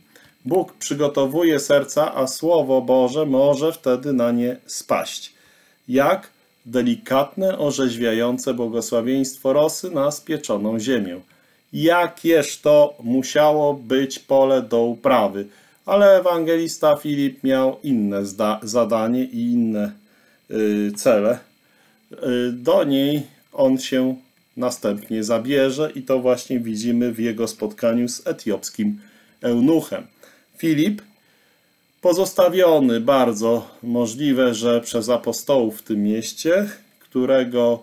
Bóg przygotowuje serca, a Słowo Boże może wtedy na nie spaść. Jak delikatne, orzeźwiające błogosławieństwo rosy na spieczoną ziemię. Jakież to musiało być pole do uprawy, ale ewangelista Filip miał inne zadanie i inne y, cele. Y, do niej on się następnie zabierze i to właśnie widzimy w jego spotkaniu z etiopskim eunuchem. Filip pozostawiony bardzo możliwe, że przez apostołów w tym mieście, którego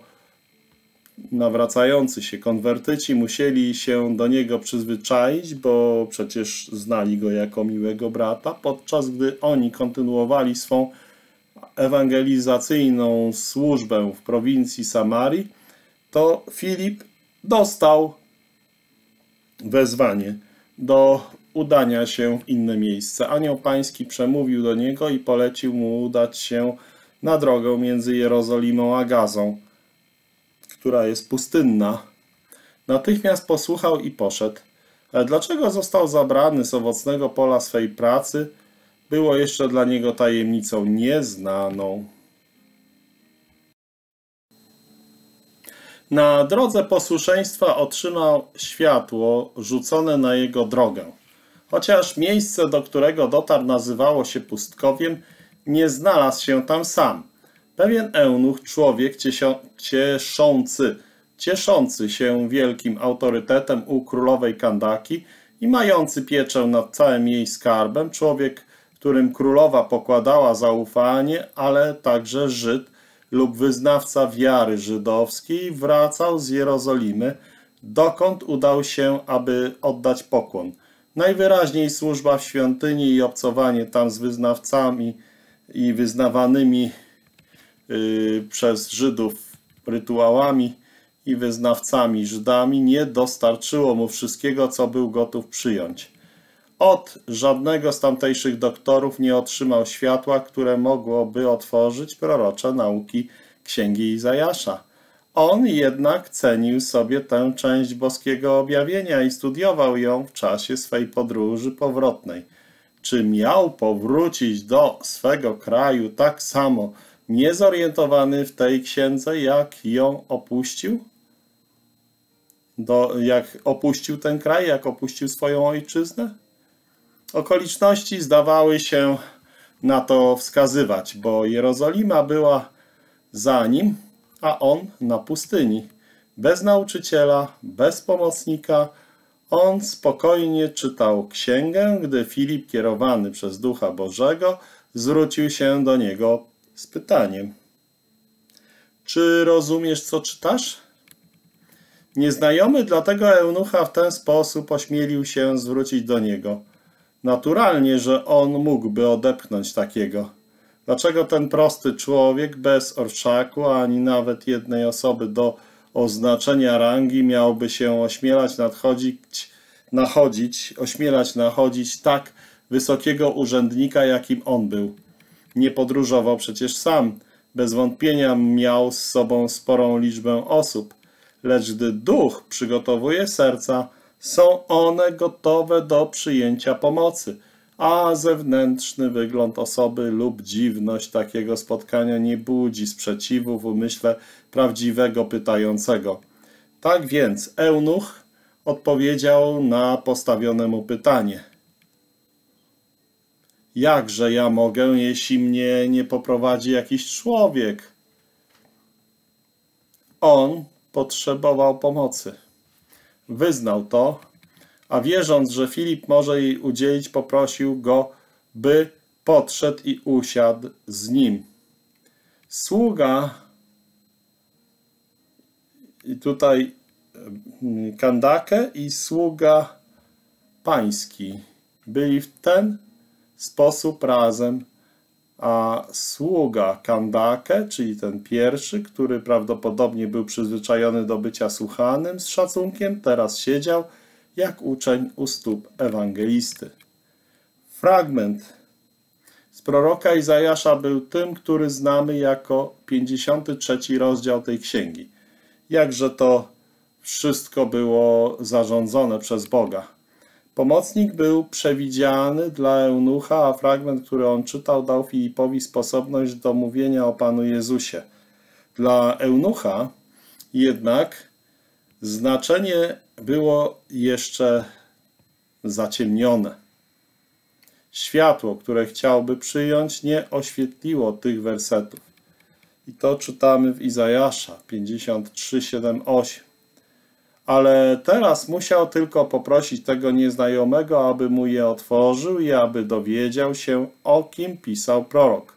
nawracający się konwertyci musieli się do niego przyzwyczaić, bo przecież znali go jako miłego brata, podczas gdy oni kontynuowali swą ewangelizacyjną służbę w prowincji Samarii, to Filip dostał wezwanie do udania się w inne miejsce. Anioł Pański przemówił do niego i polecił mu udać się na drogę między Jerozolimą a Gazą, która jest pustynna. Natychmiast posłuchał i poszedł. Ale dlaczego został zabrany z owocnego pola swej pracy, było jeszcze dla niego tajemnicą nieznaną. Na drodze posłuszeństwa otrzymał światło rzucone na jego drogę. Chociaż miejsce, do którego dotarł, nazywało się pustkowiem, nie znalazł się tam sam. Pewien eunuch, człowiek cieszący, cieszący się wielkim autorytetem u królowej Kandaki i mający pieczę nad całym jej skarbem, człowiek, którym królowa pokładała zaufanie, ale także Żyd lub wyznawca wiary żydowskiej, wracał z Jerozolimy, dokąd udał się, aby oddać pokłon. Najwyraźniej służba w świątyni i obcowanie tam z wyznawcami i wyznawanymi yy, przez Żydów rytuałami i wyznawcami Żydami nie dostarczyło mu wszystkiego, co był gotów przyjąć. Od żadnego z tamtejszych doktorów nie otrzymał światła, które mogłoby otworzyć prorocze nauki Księgi Izajasza. On jednak cenił sobie tę część boskiego objawienia i studiował ją w czasie swej podróży powrotnej. Czy miał powrócić do swego kraju tak samo niezorientowany w tej księdze, jak ją opuścił? Do, jak opuścił ten kraj, jak opuścił swoją ojczyznę? Okoliczności zdawały się na to wskazywać, bo Jerozolima była za nim, a on na pustyni. Bez nauczyciela, bez pomocnika, on spokojnie czytał księgę, gdy Filip, kierowany przez Ducha Bożego, zwrócił się do niego z pytaniem. Czy rozumiesz, co czytasz? Nieznajomy dlatego eunucha w ten sposób ośmielił się zwrócić do niego – Naturalnie, że on mógłby odepchnąć takiego. Dlaczego ten prosty człowiek bez orszaku, ani nawet jednej osoby do oznaczenia rangi miałby się ośmielać nadchodzić, nachodzić, ośmielać nachodzić tak wysokiego urzędnika, jakim on był? Nie podróżował przecież sam. Bez wątpienia miał z sobą sporą liczbę osób. Lecz gdy duch przygotowuje serca, są one gotowe do przyjęcia pomocy, a zewnętrzny wygląd osoby lub dziwność takiego spotkania nie budzi sprzeciwu w umyśle prawdziwego pytającego. Tak więc eunuch odpowiedział na postawione mu pytanie. Jakże ja mogę, jeśli mnie nie poprowadzi jakiś człowiek? On potrzebował pomocy. Wyznał to, a wierząc, że Filip może jej udzielić, poprosił go, by podszedł i usiadł z nim. Sługa, i tutaj mm, Kandake i sługa pański byli w ten sposób razem a sługa Kandake, czyli ten pierwszy, który prawdopodobnie był przyzwyczajony do bycia słuchanym z szacunkiem, teraz siedział jak uczeń u stóp ewangelisty. Fragment z proroka Izajasza był tym, który znamy jako 53 rozdział tej księgi. Jakże to wszystko było zarządzone przez Boga. Pomocnik był przewidziany dla eunucha, a fragment, który on czytał, dał Filipowi sposobność do mówienia o Panu Jezusie. Dla eunucha jednak znaczenie było jeszcze zaciemnione. Światło, które chciałby przyjąć, nie oświetliło tych wersetów. I to czytamy w Izajasza 53, 7, 8 ale teraz musiał tylko poprosić tego nieznajomego, aby mu je otworzył i aby dowiedział się, o kim pisał prorok.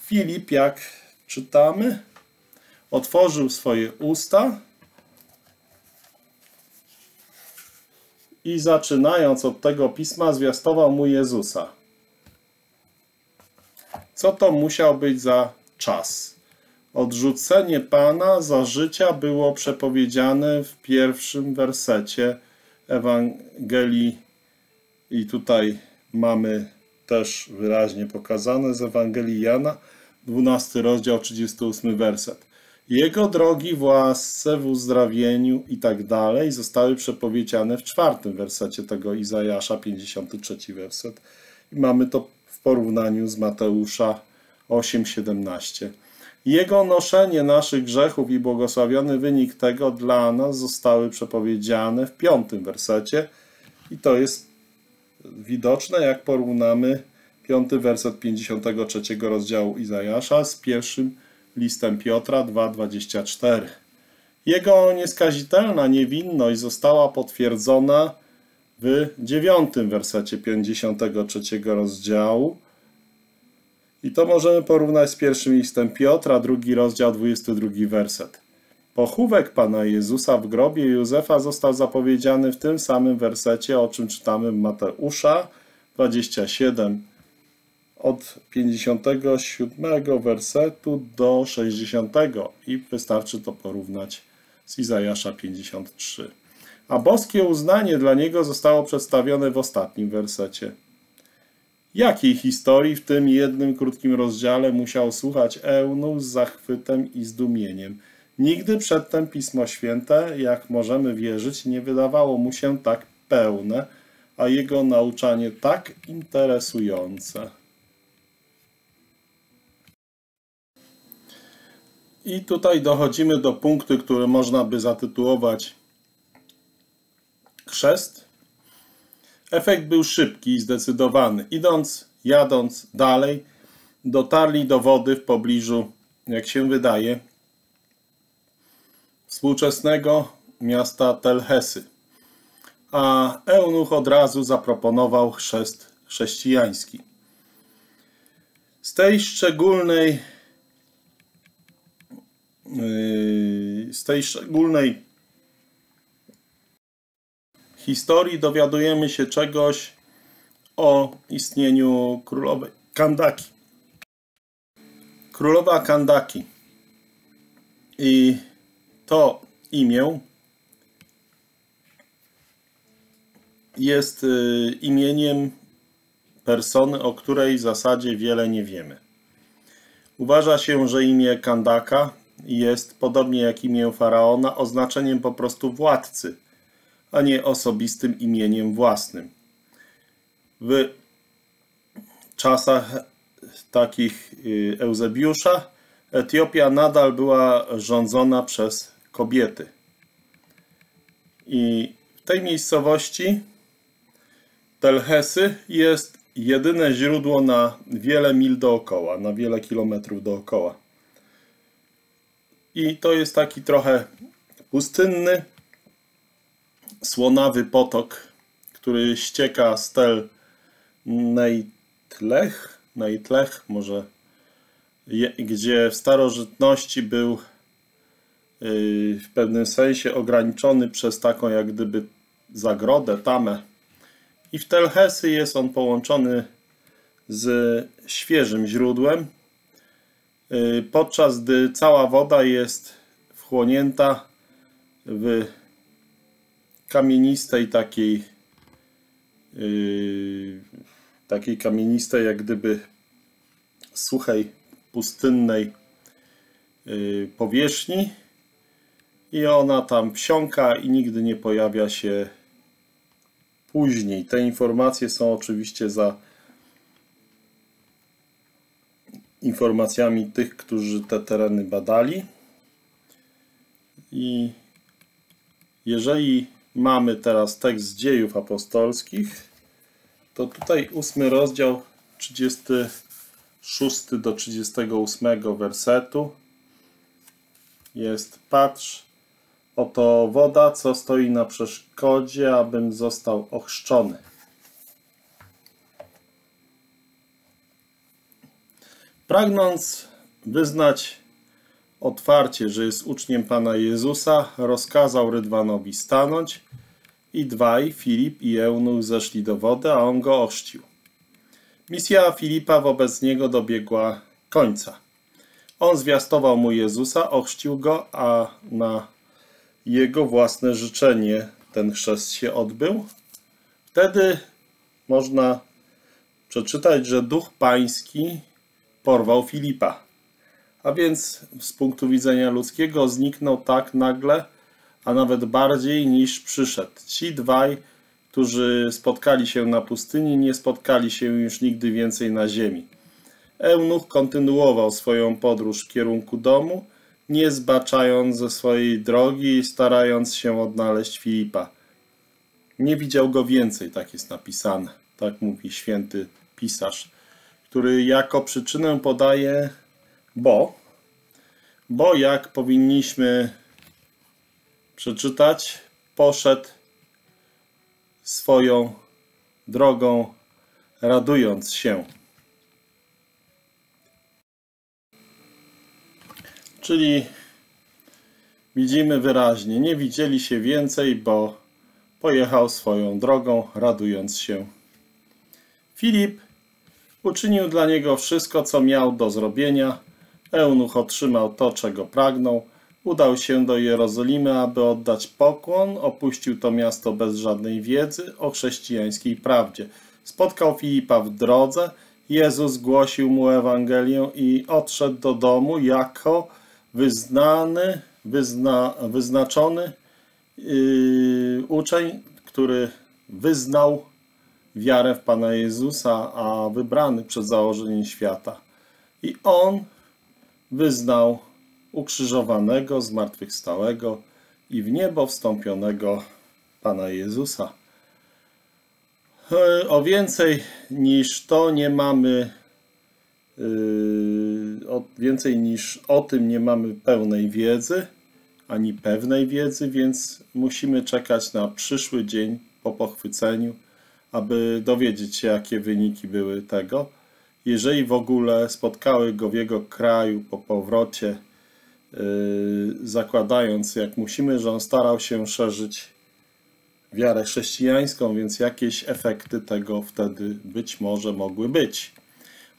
Filip, jak czytamy, otworzył swoje usta i zaczynając od tego pisma zwiastował mu Jezusa. Co to musiał być za czas? Odrzucenie Pana za życia było przepowiedziane w pierwszym wersecie Ewangelii i tutaj mamy też wyraźnie pokazane z Ewangelii Jana, 12 rozdział, 38 werset. Jego drogi w łasce, w uzdrawieniu i tak dalej zostały przepowiedziane w czwartym wersecie tego Izajasza, 53 werset. I mamy to w porównaniu z Mateusza 8:17. Jego noszenie naszych grzechów i błogosławiony wynik tego dla nas zostały przepowiedziane w piątym wersecie i to jest widoczne, jak porównamy piąty werset 53 rozdziału Izajasza z pierwszym listem Piotra 2,24. Jego nieskazitelna niewinność została potwierdzona w dziewiątym wersecie 53 rozdziału i to możemy porównać z pierwszym listem Piotra, drugi rozdział, 22 werset. Pochówek Pana Jezusa w grobie Józefa został zapowiedziany w tym samym wersecie, o czym czytamy w Mateusza 27, od 57 wersetu do 60 i wystarczy to porównać z Izajasza 53. A boskie uznanie dla niego zostało przedstawione w ostatnim wersecie. Jakiej historii w tym jednym krótkim rozdziale musiał słuchać Eunuch z zachwytem i zdumieniem? Nigdy przedtem Pismo Święte, jak możemy wierzyć, nie wydawało mu się tak pełne, a jego nauczanie tak interesujące. I tutaj dochodzimy do punktu, który można by zatytułować Chrzest. Efekt był szybki i zdecydowany. Idąc, jadąc dalej, dotarli do wody w pobliżu, jak się wydaje, współczesnego miasta Telhesy. A Eunuch od razu zaproponował chrzest chrześcijański. Z tej szczególnej z tej szczególnej historii dowiadujemy się czegoś o istnieniu królowej Kandaki. Królowa Kandaki i to imię jest y, imieniem persony, o której w zasadzie wiele nie wiemy. Uważa się, że imię Kandaka jest, podobnie jak imię faraona, oznaczeniem po prostu władcy, a nie osobistym imieniem własnym. W czasach takich y, Eusebiusza Etiopia nadal była rządzona przez kobiety. I w tej miejscowości Telhesy jest jedyne źródło na wiele mil dookoła, na wiele kilometrów dookoła. I to jest taki trochę pustynny, słonawy potok, który ścieka z Tel Neitlech, Neitlech może, gdzie w starożytności był y, w pewnym sensie ograniczony przez taką jak gdyby zagrodę, tamę. I w Telhesy jest on połączony z świeżym źródłem, podczas gdy cała woda jest wchłonięta w kamienistej takiej yy, takiej kamienistej jak gdyby suchej, pustynnej yy, powierzchni i ona tam wsiąka i nigdy nie pojawia się później. Te informacje są oczywiście za informacjami tych, którzy te tereny badali. I jeżeli mamy teraz tekst dziejów apostolskich, to tutaj ósmy rozdział 36 do 38 wersetu jest patrz oto woda, co stoi na przeszkodzie, abym został ochrzczony. Pragnąc wyznać otwarcie, że jest uczniem Pana Jezusa, rozkazał Rydwanowi stanąć i dwaj, Filip i Eunuch, zeszli do wody, a on go ochrzcił. Misja Filipa wobec niego dobiegła końca. On zwiastował mu Jezusa, ochrzcił go, a na jego własne życzenie ten chrzest się odbył. Wtedy można przeczytać, że duch pański porwał Filipa. A więc z punktu widzenia ludzkiego zniknął tak nagle, a nawet bardziej niż przyszedł. Ci dwaj, którzy spotkali się na pustyni, nie spotkali się już nigdy więcej na ziemi. Eunuch kontynuował swoją podróż w kierunku domu, nie zbaczając ze swojej drogi i starając się odnaleźć Filipa. Nie widział go więcej, tak jest napisane, tak mówi święty pisarz, który jako przyczynę podaje bo, bo jak powinniśmy przeczytać, poszedł swoją drogą, radując się. Czyli widzimy wyraźnie, nie widzieli się więcej, bo pojechał swoją drogą, radując się. Filip uczynił dla niego wszystko, co miał do zrobienia. Eunuch otrzymał to, czego pragnął. Udał się do Jerozolimy, aby oddać pokłon. Opuścił to miasto bez żadnej wiedzy o chrześcijańskiej prawdzie. Spotkał Filipa w drodze. Jezus głosił mu Ewangelię i odszedł do domu jako wyznany, wyzna, wyznaczony yy, uczeń, który wyznał wiarę w Pana Jezusa, a wybrany przed założeniem świata. I on wyznał ukrzyżowanego, zmartwychwstałego i w niebo wstąpionego Pana Jezusa. E, o więcej niż to nie mamy, yy, więcej niż o tym nie mamy pełnej wiedzy, ani pewnej wiedzy, więc musimy czekać na przyszły dzień po pochwyceniu, aby dowiedzieć się, jakie wyniki były tego. Jeżeli w ogóle spotkały go w jego kraju po powrocie, yy, zakładając, jak musimy, że on starał się szerzyć wiarę chrześcijańską, więc jakieś efekty tego wtedy być może mogły być.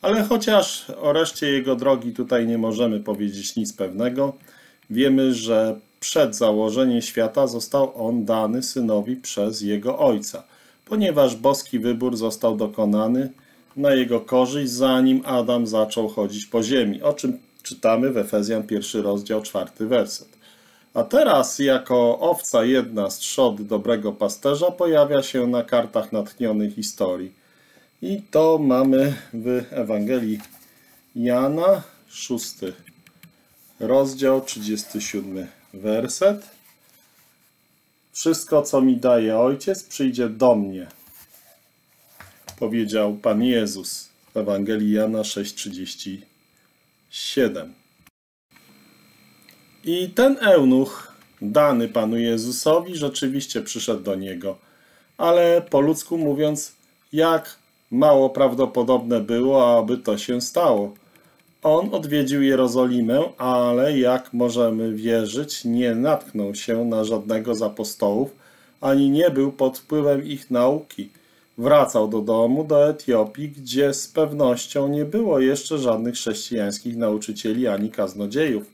Ale chociaż o reszcie jego drogi tutaj nie możemy powiedzieć nic pewnego, wiemy, że przed założeniem świata został on dany synowi przez jego ojca, ponieważ boski wybór został dokonany na jego korzyść, zanim Adam zaczął chodzić po ziemi, o czym czytamy w Efezjan pierwszy rozdział, czwarty werset. A teraz jako owca jedna z trzody dobrego pasterza pojawia się na kartach natchnionej historii. I to mamy w Ewangelii Jana, szósty rozdział, 37 werset. Wszystko, co mi daje Ojciec, przyjdzie do mnie, powiedział Pan Jezus w Ewangelii Jana 6,37. I ten eunuch, dany Panu Jezusowi, rzeczywiście przyszedł do Niego. Ale po ludzku mówiąc, jak mało prawdopodobne było, aby to się stało. On odwiedził Jerozolimę, ale jak możemy wierzyć, nie natknął się na żadnego z apostołów, ani nie był pod wpływem ich nauki. Wracał do domu, do Etiopii, gdzie z pewnością nie było jeszcze żadnych chrześcijańskich nauczycieli ani kaznodziejów.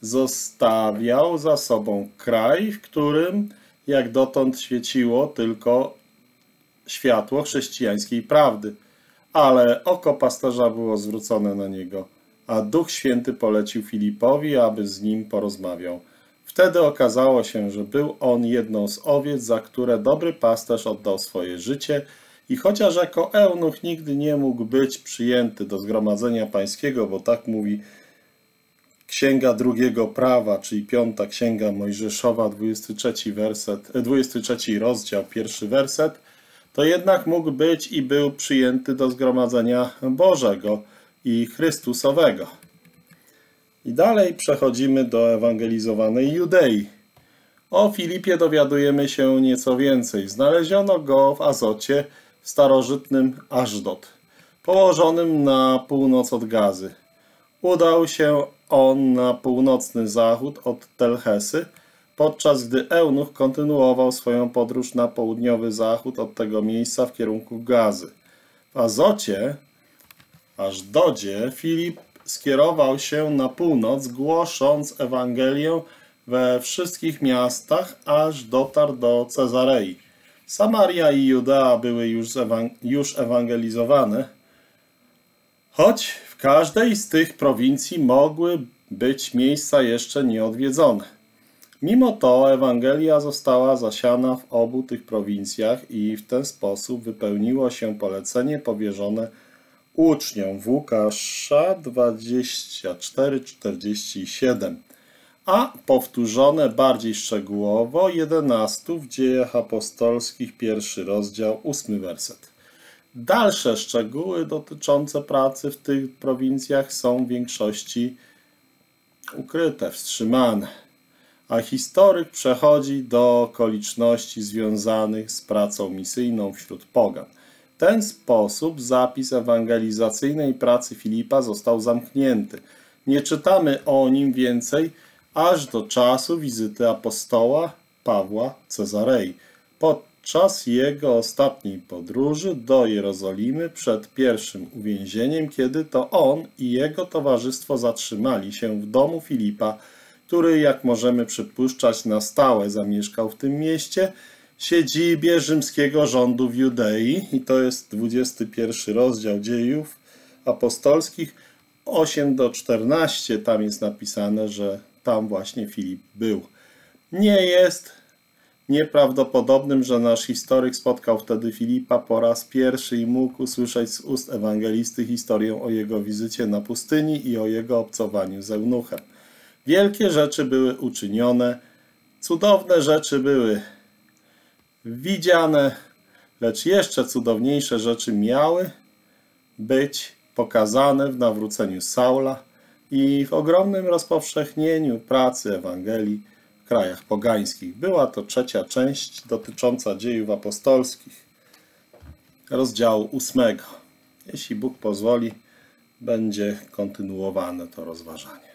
Zostawiał za sobą kraj, w którym jak dotąd świeciło tylko światło chrześcijańskiej prawdy, ale oko pasterza było zwrócone na niego a Duch Święty polecił Filipowi, aby z nim porozmawiał. Wtedy okazało się, że był on jedną z owiec, za które dobry pasterz oddał swoje życie i chociaż jako eunuch nigdy nie mógł być przyjęty do zgromadzenia pańskiego, bo tak mówi Księga drugiego prawa, czyli piąta księga Mojżeszowa, 23, werset, 23 rozdział, pierwszy werset, to jednak mógł być i był przyjęty do zgromadzenia Bożego i Chrystusowego. I dalej przechodzimy do ewangelizowanej Judei. O Filipie dowiadujemy się nieco więcej. Znaleziono go w Azocie, w starożytnym Ażdot, położonym na północ od Gazy. Udał się on na północny zachód od Telhesy, podczas gdy Eunuch kontynuował swoją podróż na południowy zachód od tego miejsca w kierunku Gazy. W Azocie, aż dodzie, Filip skierował się na północ, głosząc Ewangelię we wszystkich miastach, aż dotarł do Cezarei. Samaria i Judea były już, już ewangelizowane, choć w każdej z tych prowincji mogły być miejsca jeszcze nieodwiedzone. Mimo to Ewangelia została zasiana w obu tych prowincjach i w ten sposób wypełniło się polecenie powierzone uczniom w Łukasza 24-47, a powtórzone bardziej szczegółowo 11 w Dziejach Apostolskich, pierwszy rozdział, ósmy werset. Dalsze szczegóły dotyczące pracy w tych prowincjach są w większości ukryte, wstrzymane a historyk przechodzi do okoliczności związanych z pracą misyjną wśród pogan. Ten sposób zapis ewangelizacyjnej pracy Filipa został zamknięty. Nie czytamy o nim więcej aż do czasu wizyty apostoła Pawła Cezarei. Podczas jego ostatniej podróży do Jerozolimy przed pierwszym uwięzieniem, kiedy to on i jego towarzystwo zatrzymali się w domu Filipa, który, jak możemy przypuszczać, na stałe zamieszkał w tym mieście, siedzibie rzymskiego rządu w Judei, i to jest 21 rozdział dziejów apostolskich, 8 do 14, tam jest napisane, że tam właśnie Filip był. Nie jest nieprawdopodobnym, że nasz historyk spotkał wtedy Filipa po raz pierwszy i mógł usłyszeć z ust ewangelisty historię o jego wizycie na pustyni i o jego obcowaniu z eunuchem. Wielkie rzeczy były uczynione, cudowne rzeczy były widziane, lecz jeszcze cudowniejsze rzeczy miały być pokazane w nawróceniu Saula i w ogromnym rozpowszechnieniu pracy Ewangelii w krajach pogańskich. Była to trzecia część dotycząca dziejów apostolskich, rozdziału ósmego. Jeśli Bóg pozwoli, będzie kontynuowane to rozważanie.